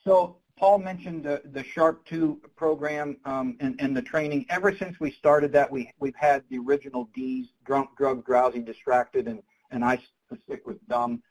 So Paul mentioned the, the SHRP 2 program um, and, and the training. Ever since we started that, we, we've had the original Ds, drunk, drug, drowsy, distracted, and, and I stick with dumb.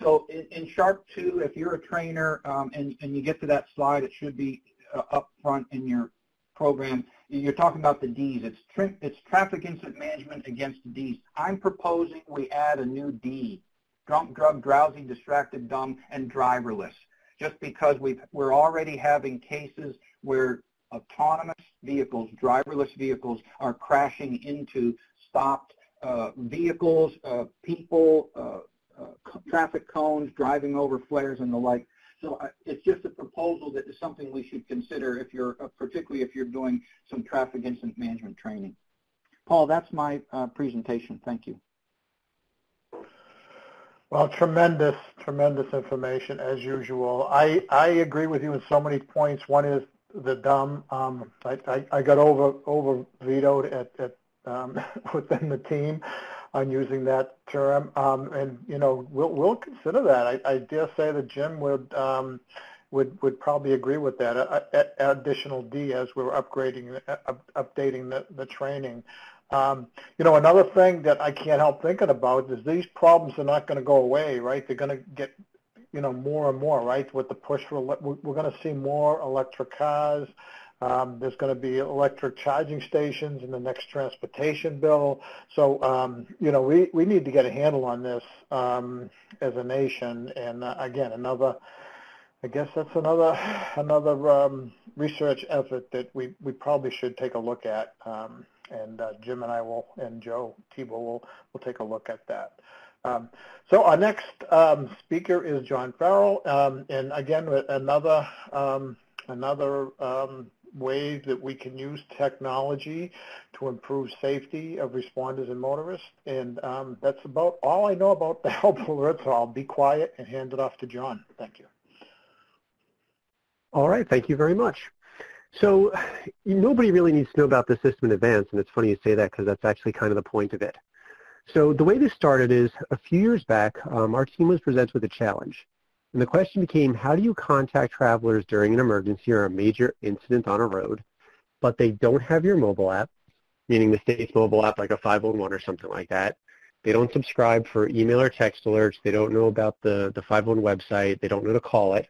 So in, in SHRP 2, if you're a trainer um, and, and you get to that slide, it should be uh, up front in your program. You're talking about the Ds. It's, tra it's traffic incident management against Ds. I'm proposing we add a new D, drunk, drug, drowsy, distracted, dumb, and driverless just because we are already having cases where autonomous vehicles, driverless vehicles, are crashing into stopped uh, vehicles, uh, people, uh, uh traffic cones, driving over flares and the like. So uh, it's just a proposal that is something we should consider if you're, uh, particularly if you're doing some traffic incident management training. Paul, that's my presentation. Thank you. Well, tremendous, tremendous information as usual. I, I agree with you in so many points. One is the dumb. Um, I, I, I got over over vetoed at, at um, within the team on using that term, um, and you know we'll we'll consider that. I, I dare say that Jim would um, would would probably agree with that. Uh, additional D as we're upgrading, uh, updating the, the training. Um, you know, another thing that I can't help thinking about is these problems are not going to go away, right? They're going to get, you know, more and more, right? With the push for, we're going to see more electric cars. Um, there's going to be electric charging stations in the next transportation bill. So, um, you know, we, we need to get a handle on this um, as a nation. And uh, again, another, I guess that's another another um, research effort that we, we probably should take a look at. Um, and uh, Jim and I will, and Joe Tebow will, will take a look at that. Um, so our next um, speaker is John Farrell, um, and again, another um, another um, way that we can use technology to improve safety of responders and motorists. And um, that's about all I know about the helpful alert, so I'll be quiet and hand it off to John. Thank you. All right, thank you very much. So nobody really needs to know about the system in advance, and it's funny you say that because that's actually kind of the point of it. So the way this started is a few years back, um, our team was presented with a challenge. And the question became, how do you contact travelers during an emergency or a major incident on a road, but they don't have your mobile app, meaning the state's mobile app like a 511 or something like that. They don't subscribe for email or text alerts. They don't know about the, the 511 website. They don't know to call it.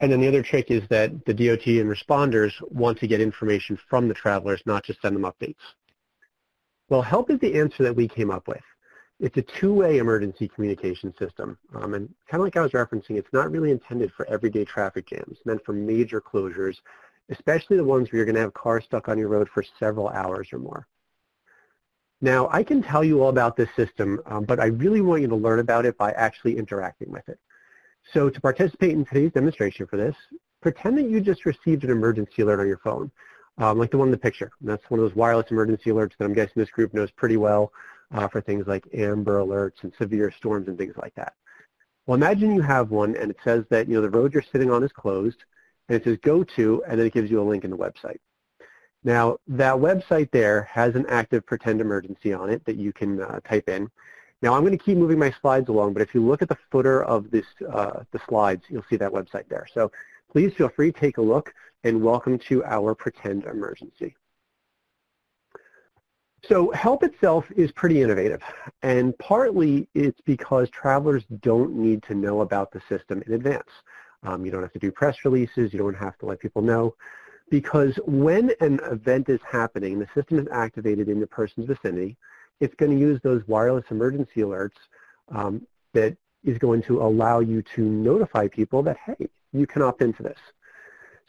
And then the other trick is that the DOT and responders want to get information from the travelers, not just send them updates. Well, HELP is the answer that we came up with. It's a two-way emergency communication system. Um, and kind of like I was referencing, it's not really intended for everyday traffic jams. It's meant for major closures, especially the ones where you're going to have cars stuck on your road for several hours or more. Now, I can tell you all about this system, um, but I really want you to learn about it by actually interacting with it. So to participate in today's demonstration for this, pretend that you just received an emergency alert on your phone, um, like the one in the picture. And that's one of those wireless emergency alerts that I'm guessing this group knows pretty well uh, for things like Amber alerts and severe storms and things like that. Well, imagine you have one and it says that you know the road you're sitting on is closed, and it says go to, and then it gives you a link in the website. Now, that website there has an active pretend emergency on it that you can uh, type in. Now I'm going to keep moving my slides along, but if you look at the footer of this, uh, the slides, you'll see that website there. So please feel free to take a look and welcome to our pretend emergency. So help itself is pretty innovative and partly it's because travelers don't need to know about the system in advance. Um, you don't have to do press releases, you don't have to let people know because when an event is happening, the system is activated in the person's vicinity, it's going to use those wireless emergency alerts um, that is going to allow you to notify people that, hey, you can opt into this.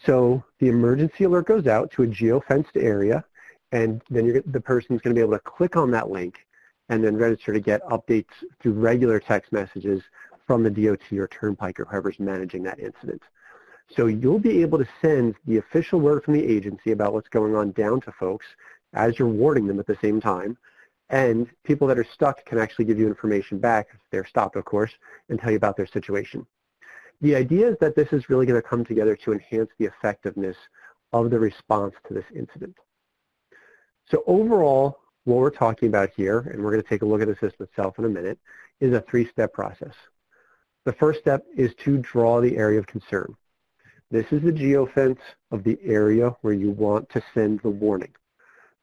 So the emergency alert goes out to a geofenced area, and then the person's going to be able to click on that link and then register to get updates through regular text messages from the DOT or Turnpike or whoever's managing that incident. So you'll be able to send the official word from the agency about what's going on down to folks as you're warning them at the same time. And people that are stuck can actually give you information back, if they're stopped of course, and tell you about their situation. The idea is that this is really going to come together to enhance the effectiveness of the response to this incident. So overall, what we're talking about here, and we're going to take a look at the system itself in a minute, is a three-step process. The first step is to draw the area of concern. This is the geofence of the area where you want to send the warning.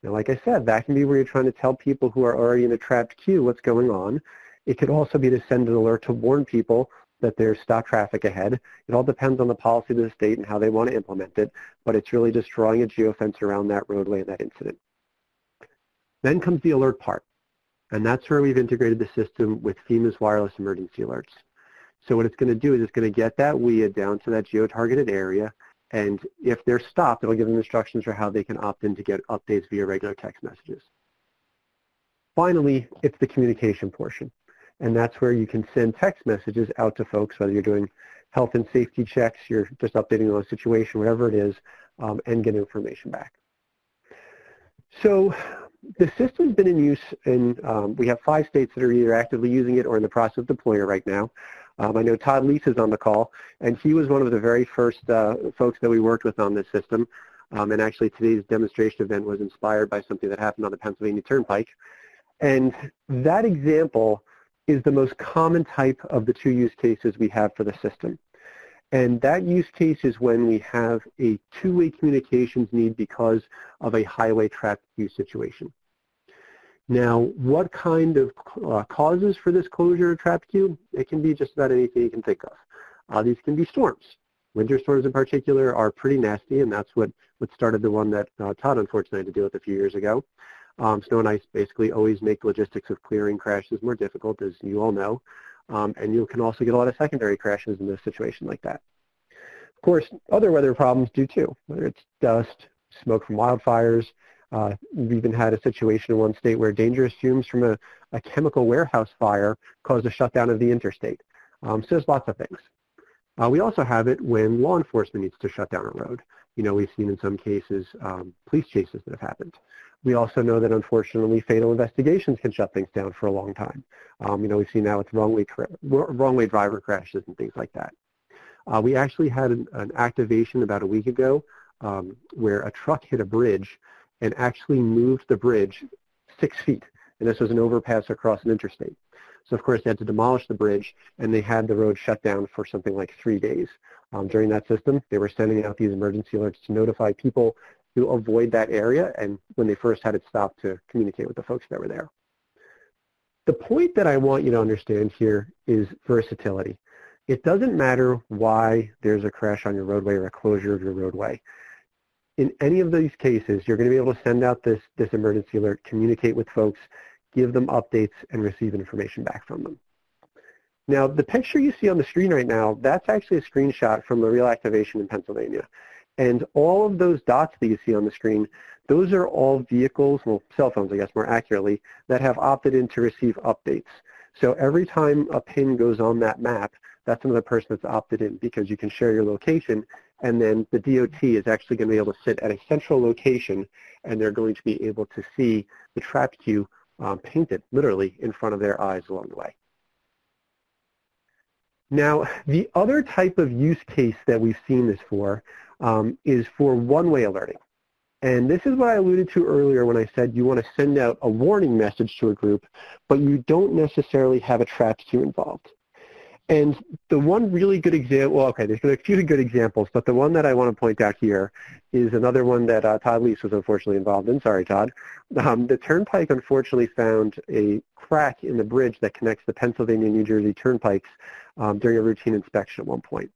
Now, like I said, that can be where you're trying to tell people who are already in a trapped queue what's going on. It could also be to send an alert to warn people that there's stop traffic ahead. It all depends on the policy of the state and how they want to implement it, but it's really just drawing a geofence around that roadway and that incident. Then comes the alert part, and that's where we've integrated the system with FEMA's wireless emergency alerts. So what it's going to do is it's going to get that WEA down to that geo-targeted area, and if they're stopped, it'll give them instructions for how they can opt in to get updates via regular text messages. Finally, it's the communication portion, and that's where you can send text messages out to folks, whether you're doing health and safety checks, you're just updating on a situation, whatever it is, um, and get information back. So the system's been in use in, um, we have five states that are either actively using it or in the process of deploying it right now. Um, I know Todd Leese is on the call, and he was one of the very first uh, folks that we worked with on this system. Um, and actually today's demonstration event was inspired by something that happened on the Pennsylvania Turnpike. And that example is the most common type of the two use cases we have for the system. And that use case is when we have a two-way communications need because of a highway traffic use situation. Now, what kind of uh, causes for this closure of traffic queue? It can be just about anything you can think of. Uh, these can be storms. Winter storms in particular are pretty nasty, and that's what, what started the one that uh, Todd unfortunately had to deal with a few years ago. Um, snow and ice basically always make logistics of clearing crashes more difficult, as you all know. Um, and you can also get a lot of secondary crashes in a situation like that. Of course, other weather problems do too, whether it's dust, smoke from wildfires, uh, we've even had a situation in one state where dangerous fumes from a, a chemical warehouse fire caused a shutdown of the interstate. Um, so there's lots of things. Uh, we also have it when law enforcement needs to shut down a road. You know, we've seen in some cases um, police chases that have happened. We also know that unfortunately fatal investigations can shut things down for a long time. Um, you know, we've seen that with wrong way, wrong way driver crashes and things like that. Uh, we actually had an, an, activation about a week ago um, where a truck hit a bridge and actually moved the bridge six feet. And this was an overpass across an interstate. So of course they had to demolish the bridge and they had the road shut down for something like three days. Um, during that system, they were sending out these emergency alerts to notify people to avoid that area and when they first had it stopped to communicate with the folks that were there. The point that I want you to understand here is versatility. It doesn't matter why there's a crash on your roadway or a closure of your roadway in any of these cases, you're going to be able to send out this, this emergency alert, communicate with folks, give them updates, and receive information back from them. Now, the picture you see on the screen right now, that's actually a screenshot from a real activation in Pennsylvania. And all of those dots that you see on the screen, those are all vehicles, well, cell phones, I guess more accurately, that have opted in to receive updates. So every time a pin goes on that map, that's another person that's opted in because you can share your location and then the DOT is actually going to be able to sit at a central location and they're going to be able to see the trap queue um, painted literally in front of their eyes along the way. Now, the other type of use case that we've seen this for um, is for one-way alerting. And this is what I alluded to earlier when I said you want to send out a warning message to a group, but you don't necessarily have a trap queue involved. And the one really good example, well, okay, there's a few good examples, but the one that I want to point out here is another one that uh, Todd Leese was unfortunately involved in. Sorry, Todd. Um, the Turnpike unfortunately found a crack in the bridge that connects the Pennsylvania-New Jersey Turnpikes um, during a routine inspection at one point.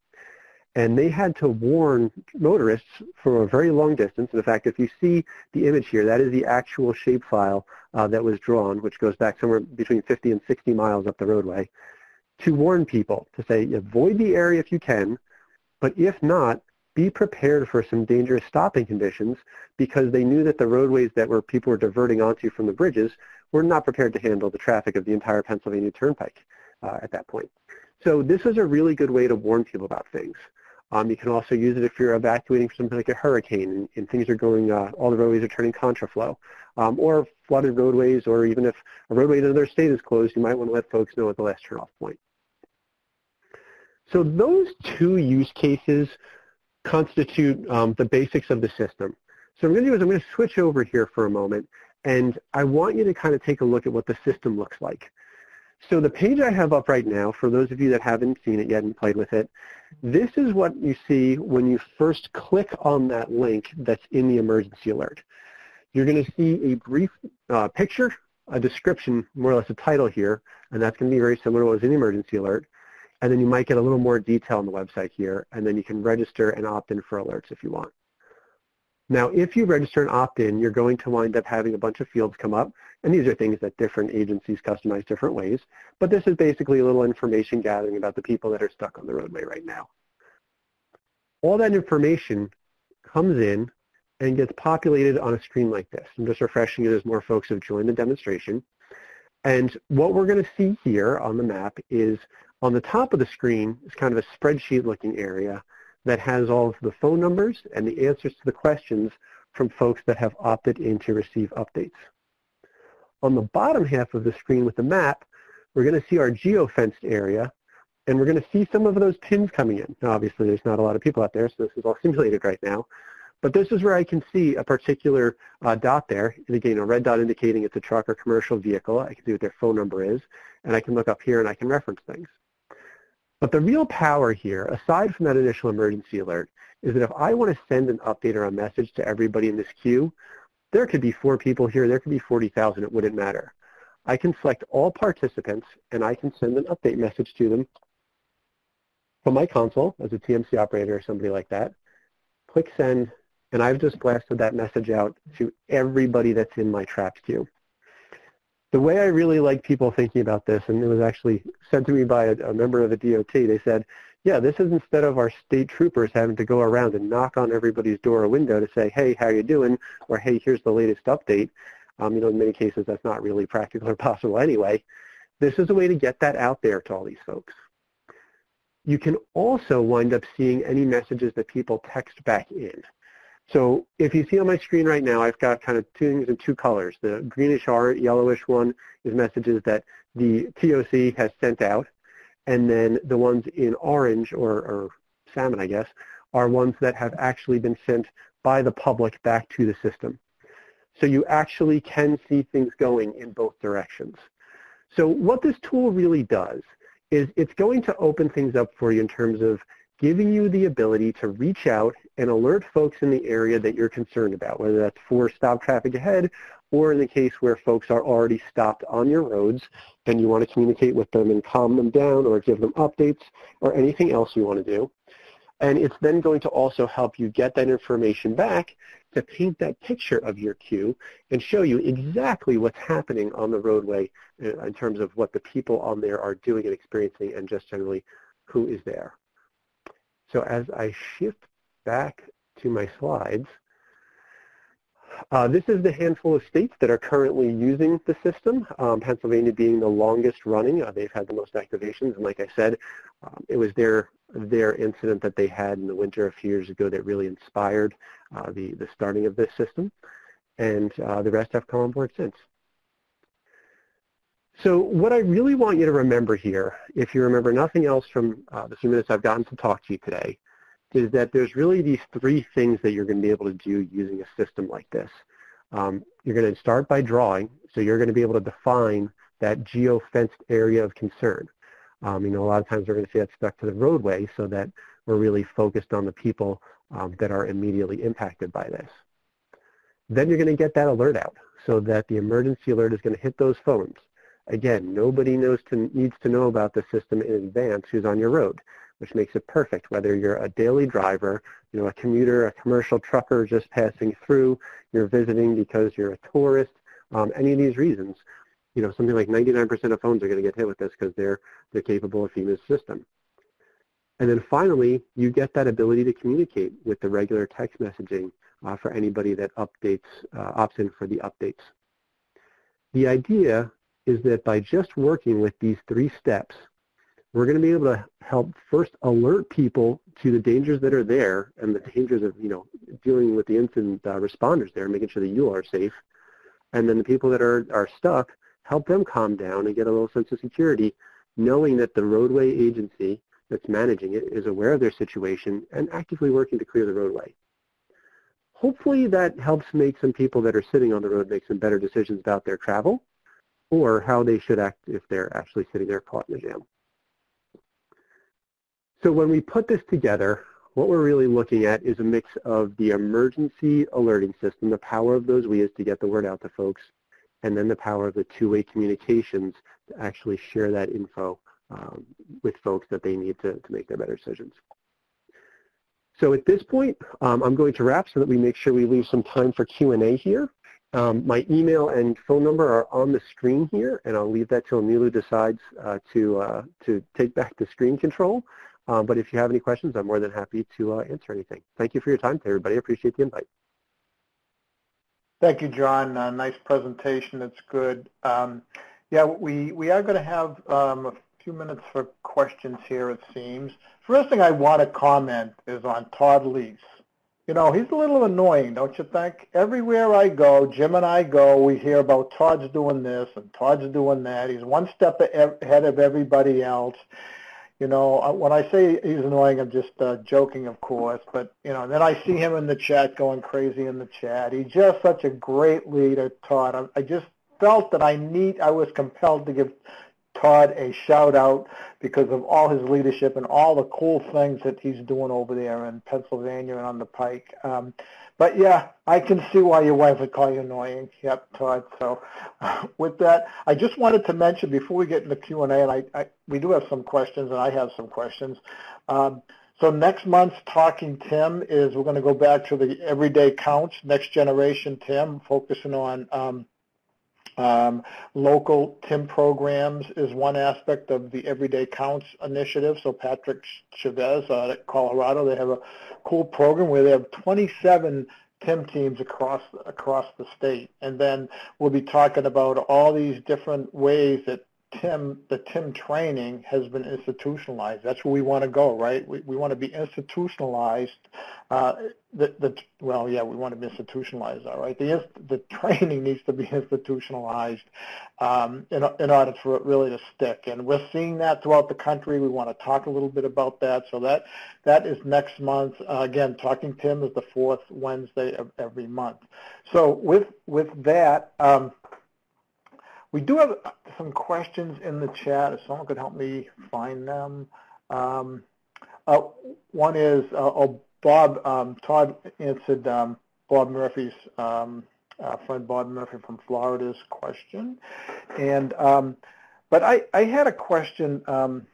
And they had to warn motorists for a very long distance. In fact, if you see the image here, that is the actual shapefile uh, that was drawn, which goes back somewhere between 50 and 60 miles up the roadway to warn people, to say avoid the area if you can, but if not, be prepared for some dangerous stopping conditions because they knew that the roadways that were people were diverting onto from the bridges were not prepared to handle the traffic of the entire Pennsylvania Turnpike uh, at that point. So this is a really good way to warn people about things. Um, you can also use it if you're evacuating from something like a hurricane and, and things are going, uh, all the roadways are turning contraflow, um, or flooded roadways, or even if a roadway in another state is closed, you might want to let folks know at the last turnoff point. So those two use cases constitute um, the basics of the system. So what I'm going to do is I'm going to switch over here for a moment, and I want you to kind of take a look at what the system looks like. So the page I have up right now, for those of you that haven't seen it yet and played with it, this is what you see when you first click on that link that's in the emergency alert. You're going to see a brief uh, picture, a description, more or less a title here, and that's going to be very similar to what was in the emergency alert. And then you might get a little more detail on the website here, and then you can register and opt in for alerts if you want. Now, if you register and opt in, you're going to wind up having a bunch of fields come up, and these are things that different agencies customize different ways, but this is basically a little information gathering about the people that are stuck on the roadway right now. All that information comes in and gets populated on a screen like this. I'm just refreshing it as more folks have joined the demonstration. And what we're going to see here on the map is on the top of the screen is kind of a spreadsheet looking area that has all of the phone numbers and the answers to the questions from folks that have opted in to receive updates. On the bottom half of the screen with the map, we're going to see our geofenced area, and we're going to see some of those pins coming in. Now, obviously, there's not a lot of people out there, so this is all simulated right now. But this is where I can see a particular uh, dot there. And again, a red dot indicating it's a truck or commercial vehicle. I can see what their phone number is, and I can look up here and I can reference things. But the real power here, aside from that initial emergency alert, is that if I want to send an update or a message to everybody in this queue, there could be four people here, there could be 40,000, it wouldn't matter. I can select all participants and I can send an update message to them from my console as a TMC operator or somebody like that. Click send and I've just blasted that message out to everybody that's in my trapped queue the way I really like people thinking about this, and it was actually sent to me by a, a, member of the DOT, they said, yeah, this is instead of our state troopers having to go around and knock on everybody's door or window to say, hey, how you doing? Or hey, here's the latest update. Um, you know, in many cases, that's not really practical or possible anyway. This is a way to get that out there to all these folks. You can also wind up seeing any messages that people text back in. So if you see on my screen right now, I've got kind of two things in two colors. The greenish or yellowish one is messages that the TOC has sent out. And then the ones in orange or, or salmon, I guess, are ones that have actually been sent by the public back to the system. So you actually can see things going in both directions. So what this tool really does is it's going to open things up for you in terms of giving you the ability to reach out and alert folks in the area that you're concerned about, whether that's for stop traffic ahead or in the case where folks are already stopped on your roads and you want to communicate with them and calm them down or give them updates or anything else you want to do. And it's then going to also help you get that information back to paint that picture of your queue and show you exactly what's happening on the roadway uh, in terms of what the people on there are doing and experiencing and just generally who is there. So as I shift back to my slides, uh, this is the handful of states that are currently using the system, um, Pennsylvania being the longest running. Uh, they've had the most activations, and like I said, um, it was their, their incident that they had in the winter a few years ago that really inspired uh, the, the starting of this system, and uh, the rest have come on board since. So what I really want you to remember here, if you remember nothing else from uh, the few minutes I've gotten to talk to you today, is that there's really these three things that you're going to be able to do using a system like this. Um, you're going to start by drawing, so you're going to be able to define that geo-fenced area of concern. Um, you know, a lot of times we're going to see that stuck to the roadway so that we're really focused on the people um, that are immediately impacted by this. Then you're going to get that alert out so that the emergency alert is going to hit those phones. Again, nobody knows to, needs to know about the system in advance who's on your road, which makes it perfect. Whether you're a daily driver, you know, a commuter, a commercial trucker just passing through, you're visiting because you're a tourist, um, any of these reasons, you know, something like 99% of phones are going to get hit with this because they're, they're capable of FEMA's system. And then finally, you get that ability to communicate with the regular text messaging uh, for anybody that updates, uh, opts in for the updates. The idea is that by just working with these three steps, we're going to be able to help first alert people to the dangers that are there and the dangers of, you know, dealing with the incident uh, responders there, making sure that you are safe. And then the people that are, are stuck, help them calm down and get a little sense of security, knowing that the roadway agency that's managing it is aware of their situation and actively working to clear the roadway. Hopefully that helps make some people that are sitting on the road make some better decisions about their travel or how they should act if they're actually sitting there caught in a jam. So when we put this together, what we're really looking at is a mix of the emergency alerting system, the power of those WEAs to get the word out to folks, and then the power of the two-way communications to actually share that info um, with folks that they need to, to make their better decisions. So at this point, um, I'm going to wrap so that we make sure we leave some time for Q&A here. Um, my email and phone number are on the screen here, and I'll leave that till Nilu decides uh, to, uh, to take back the screen control. Um, but if you have any questions, I'm more than happy to uh, answer anything. Thank you for your time, everybody. I appreciate the invite. Thank you, John. Uh, nice presentation. It's good. Um, yeah, we, we are going to have um, a few minutes for questions here, it seems. First thing I want to comment is on Todd Lease. You know, he's a little annoying, don't you think? Everywhere I go, Jim and I go, we hear about Todd's doing this and Todd's doing that. He's one step ahead of everybody else. You know, uh, when I say he's annoying, I'm just uh, joking, of course. But, you know, then I see him in the chat going crazy in the chat. He's just such a great leader, Todd. I, I just felt that I need, I was compelled to give Todd a shout out because of all his leadership and all the cool things that he's doing over there in Pennsylvania and on the Pike. Um, but yeah, I can see why your wife would call you annoying. Yep, Todd. So with that, I just wanted to mention before we get into Q&A, and I, I, we do have some questions, and I have some questions. Um, so next month's Talking TIM is we're going to go back to the Every Day Counts, Next Generation TIM, focusing on um, um, local TIM programs is one aspect of the Every Day Counts initiative. So Patrick Chavez uh, at Colorado, they have a cool program where they have 27 TIM teams across across the state. And then we'll be talking about all these different ways that TIM, the TIM training has been institutionalized. That's where we want to go, right? We, we want to be institutionalized. Uh, the, the, well, yeah, we want to be institutionalized, all right? The, the training needs to be institutionalized um, in, in order for it really to stick. And we're seeing that throughout the country. We want to talk a little bit about that. So that, that is next month. Uh, again, Talking TIM is the fourth Wednesday of every month. So with, with that, um, we do have some questions in the chat. If someone could help me find them. Um, uh, one is, uh, oh, Bob, um, Todd answered um, Bob Murphy's, um, uh, friend Bob Murphy from Florida's question. And, um, but I, I had a question um,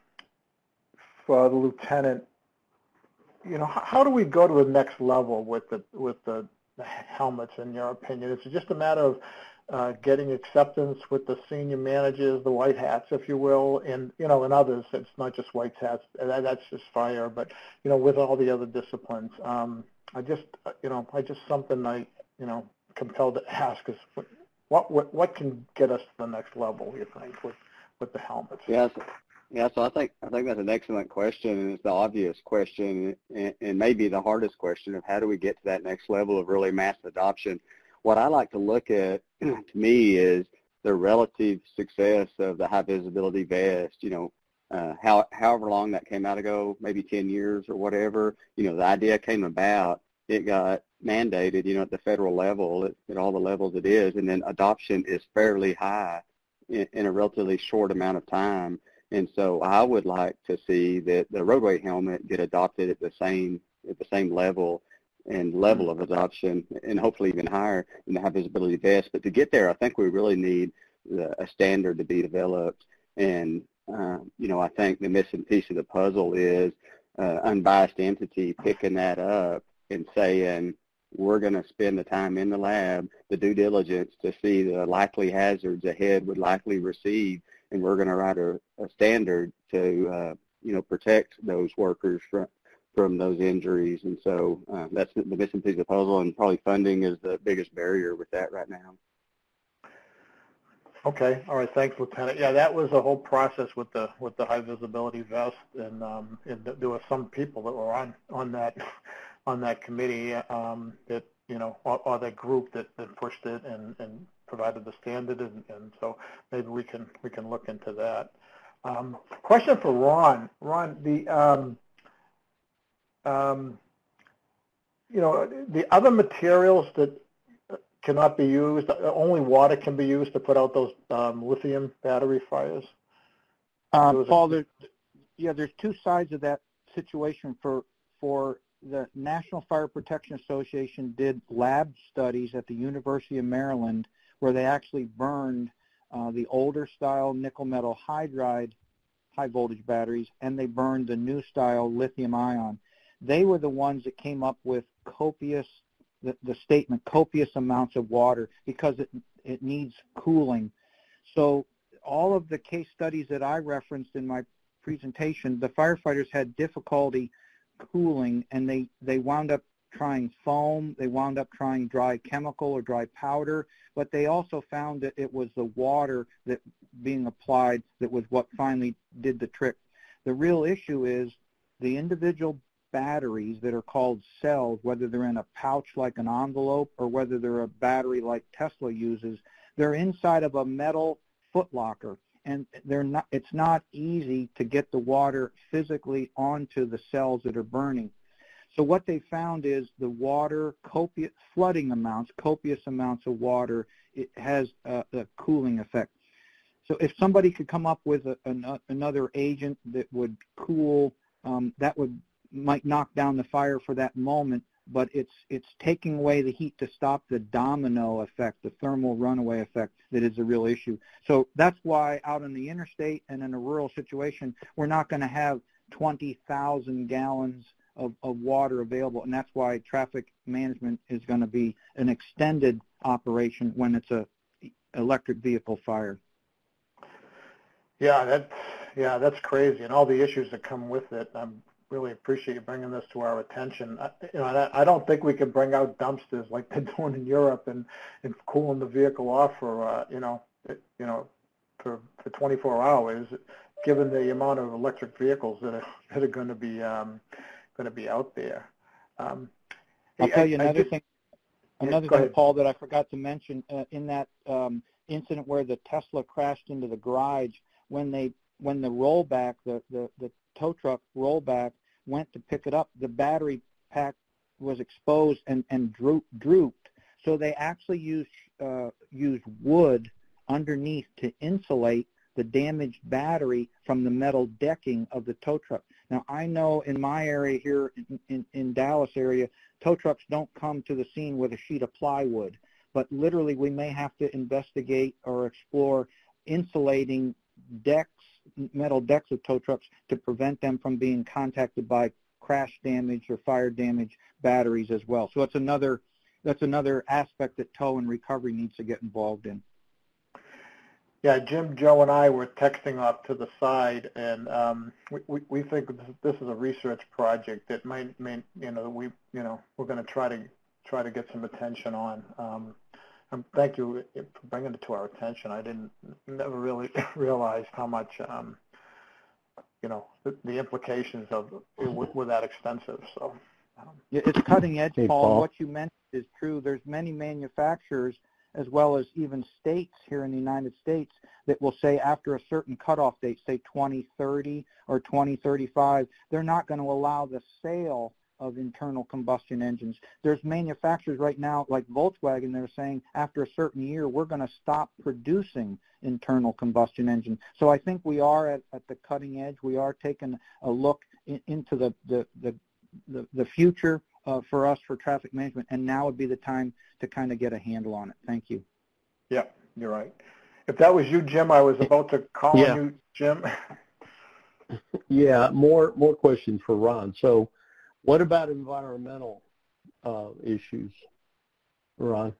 for the lieutenant. You know, how, how do we go to the next level with the, with the, the helmets in your opinion? Is it just a matter of uh, getting acceptance with the senior managers, the white hats, if you will, and you know, and others. It's not just white hats. That, that's just fire, but you know, with all the other disciplines. Um, I just, uh, you know, I just something I, you know, compelled to ask is what what what can get us to the next level? You think with with the helmets? Yes. Yeah, so I think I think that's an excellent question, and it's the obvious question, and, and maybe the hardest question of how do we get to that next level of really mass adoption what I like to look at to me is the relative success of the high visibility vest. You know, uh, how, however long that came out ago, maybe 10 years or whatever, you know, the idea came about, it got mandated, you know, at the federal level, at, at all the levels it is, and then adoption is fairly high in, in a relatively short amount of time. And so I would like to see that the roadway helmet get adopted at the same at the same level and level of adoption and hopefully even higher than the high visibility vest. But to get there, I think we really need a standard to be developed. And, uh, you know, I think the missing piece of the puzzle is uh, unbiased entity picking that up and saying, we're going to spend the time in the lab, the due diligence to see the likely hazards a head would likely receive, and we're going to write a, a standard to uh, you know, protect those workers from from those injuries. And so uh, that's the missing piece of the puzzle, and probably funding is the biggest barrier with that right now. Okay, all right, thanks, Lieutenant. Yeah, that was a whole process with the with the high visibility vest, and, um, and there were some people that were on on that on that committee um, that you know or, or that group that, that pushed it and, and provided the standard, and, and so maybe we can we can look into that. Um, question for Ron. Ron, the um, you know the other materials that cannot be used? Only water can be used to put out those um, lithium battery fires? Um, Paul, there, yeah, there's two sides of that situation. For for the National Fire Protection Association did lab studies at the University of Maryland where they actually burned uh, the older style nickel metal hydride high voltage batteries and they burned the new style lithium ion. They were the ones that came up with copious the, the statement copious amounts of water because it, it needs cooling. So all of the case studies that I referenced in my presentation, the firefighters had difficulty cooling and they, they wound up trying foam, they wound up trying dry chemical or dry powder, but they also found that it was the water that being applied that was what finally did the trick. The real issue is the individual batteries that are called cells, whether they're in a pouch like an envelope or whether they're a battery like Tesla uses, they're inside of a metal footlocker and they're not it's not easy to get the water physically onto the cells that are burning. So what they found is the water copious flooding amounts, copious amounts of water, it has a, a cooling effect. So if somebody could come up with a, an, another agent that would cool, um, that would might knock down the fire for that moment, but it's it's taking away the heat to stop the domino effect, the thermal runaway effect that is a real issue. So that's why out on the interstate and in a rural situation, we're not going to have 20,000 gallons of, of water available, and that's why traffic management is going to be an extended operation when it's a electric vehicle fire. Yeah, that yeah, that's crazy, and all the issues that come with it. I'm really appreciate you bringing this to our attention. I, you know, I, I don't think we can bring out dumpsters like they're doing in Europe and, and cooling the vehicle off for, uh, you know, it, you know, for, for 24 hours, given the amount of electric vehicles that are, that are going to be um, going to be out there. Um, I'll tell you another thing. Another thing, Paul, that I forgot to mention uh, in that um, incident where the Tesla crashed into the garage, when they when the rollback, the, the, the tow truck rollback went to pick it up, the battery pack was exposed and, and droop, drooped. So they actually used, uh, used wood underneath to insulate the damaged battery from the metal decking of the tow truck. Now I know in my area here in, in, in, Dallas area, tow trucks don't come to the scene with a sheet of plywood, but literally we may have to investigate or explore insulating decks metal decks of tow trucks to prevent them from being contacted by crash damage or fire damage batteries as well. So that's another that's another aspect that tow and recovery needs to get involved in. Yeah, Jim, Joe, and I were texting off to the side, and um, we, we, we think this is a research project that might, may, you know, we, you know, we're going to try to try to get some attention on. Um, um, thank you for bringing it to our attention. I didn't never really realize how much, um, you know, the, the implications of it were, were that extensive. So. Um, yeah, it's cutting edge, hey, Paul. Paul. What you mentioned is true. There's many manufacturers as well as even states here in the United States that will say after a certain cutoff date, say 2030 or 2035, they're not going to allow the sale of internal combustion engines. There's manufacturers right now, like Volkswagen, they're saying after a certain year, we're going to stop producing internal combustion engines. So I think we are at, at the cutting edge. We are taking a look in, into the, the, the, the, the future uh, for us for traffic management, and now would be the time to kind of get a handle on it. Thank you. Yeah, you're right. If that was you, Jim, I was about to call yeah. you, Jim. yeah, more more questions for Ron. So what about environmental uh, issues, Ron?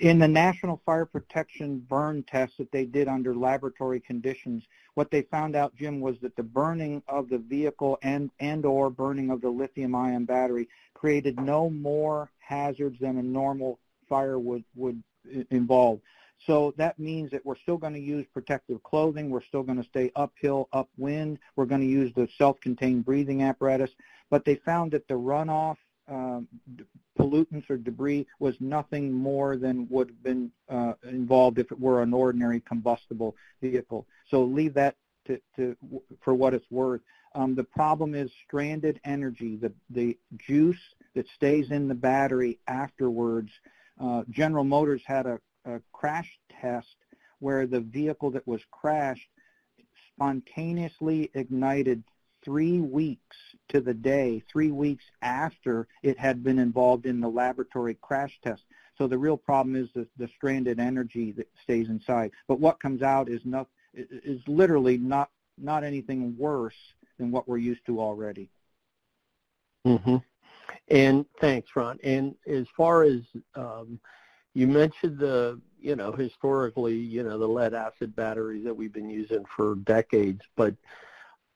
In the National Fire Protection burn test that they did under laboratory conditions, what they found out, Jim, was that the burning of the vehicle and, and or burning of the lithium-ion battery created no more hazards than a normal fire would, would involve. So that means that we're still going to use protective clothing. We're still going to stay uphill, upwind. We're going to use the self-contained breathing apparatus. But they found that the runoff um, pollutants or debris was nothing more than would have been uh, involved if it were an ordinary combustible vehicle. So leave that to, to for what it's worth. Um, the problem is stranded energy, the, the juice that stays in the battery afterwards. Uh, General Motors had a, a crash test where the vehicle that was crashed spontaneously ignited three weeks to the day, three weeks after it had been involved in the laboratory crash test. So the real problem is the, the stranded energy that stays inside. But what comes out is not is literally not not anything worse than what we're used to already. Mm-hmm. And thanks, Ron. And as far as um, you mentioned the, you know, historically, you know, the lead acid batteries that we've been using for decades, but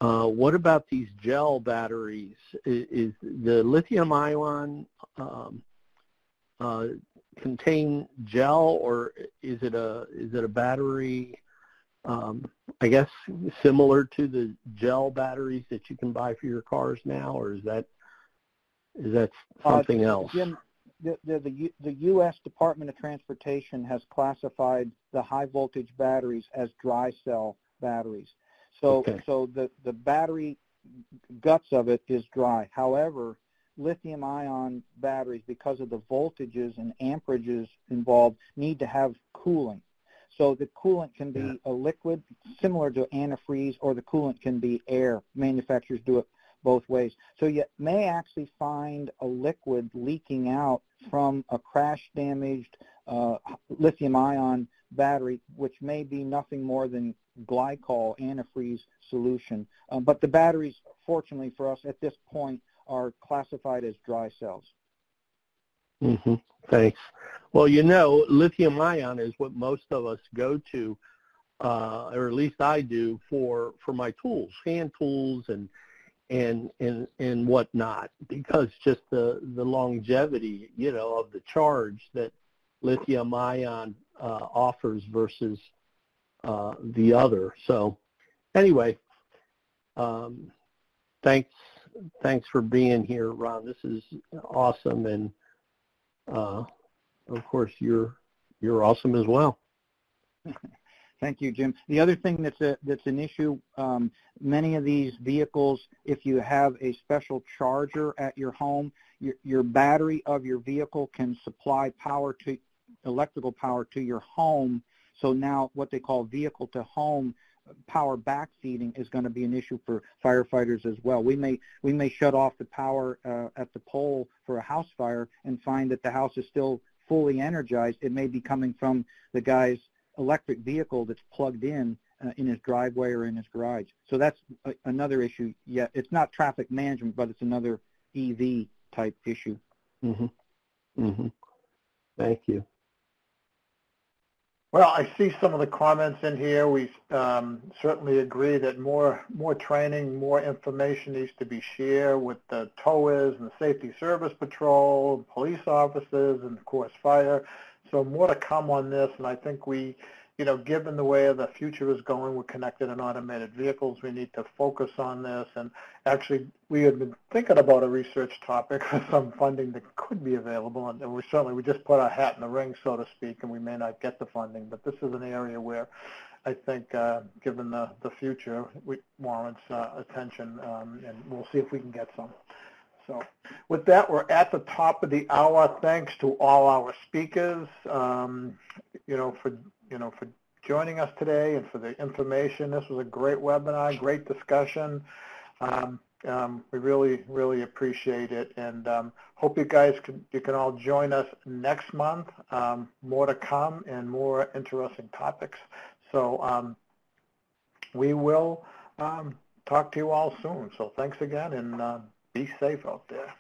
uh, what about these gel batteries? Is, is the lithium ion um, uh, contain gel, or is it a is it a battery? Um, I guess similar to the gel batteries that you can buy for your cars now, or is that is that uh, something uh, else? Jim, the, the, the, the U.S. Department of Transportation has classified the high voltage batteries as dry cell batteries. So, okay. so the, the battery guts of it is dry. However, lithium ion batteries, because of the voltages and amperages involved, need to have cooling. So the coolant can be yeah. a liquid similar to antifreeze or the coolant can be air. Manufacturers do it both ways. So you may actually find a liquid leaking out from a crash damaged uh, lithium ion battery, which may be nothing more than glycol antifreeze solution. Um, but the batteries, fortunately for us at this point, are classified as dry cells. Mm-hmm. Thanks. Well, you know, lithium ion is what most of us go to, uh, or at least I do, for for my tools, hand tools, and and and and whatnot, because just the the longevity, you know, of the charge that lithium ion uh, offers versus uh, the other. So anyway, um, thanks thanks for being here, Ron. This is awesome, and uh, of course you're you're awesome as well. Thank you, Jim. The other thing that's a, that's an issue, um, many of these vehicles, if you have a special charger at your home, your, your battery of your vehicle can supply power to electrical power to your home so now what they call vehicle to home power backfeeding is going to be an issue for firefighters as well. We may we may shut off the power uh, at the pole for a house fire and find that the house is still fully energized. It may be coming from the guy's electric vehicle that's plugged in uh, in his driveway or in his garage. So that's a, another issue. Yeah, it's not traffic management, but it's another EV type issue. Mm-hmm. Mm-hmm. Thank you. Well, I see some of the comments in here. We um, certainly agree that more more training, more information needs to be shared with the towers and the Safety Service Patrol, police officers, and of course fire. So more to come on this, and I think we you know, given the way the future is going with connected and automated vehicles, we need to focus on this. And actually, we had been thinking about a research topic for some funding that could be available. And we certainly, we just put our hat in the ring, so to speak, and we may not get the funding. But this is an area where I think, uh, given the, the future, we warrants uh, attention, um, and we'll see if we can get some. So with that, we're at the top of the hour. Thanks to all our speakers, um, you know, for you know, for joining us today and for the information. This was a great webinar, great discussion. Um, um, we really, really appreciate it, and um, hope you guys can you can all join us next month. Um, more to come and more interesting topics. So um, we will talk to you all soon. So thanks again, and uh, be safe out there.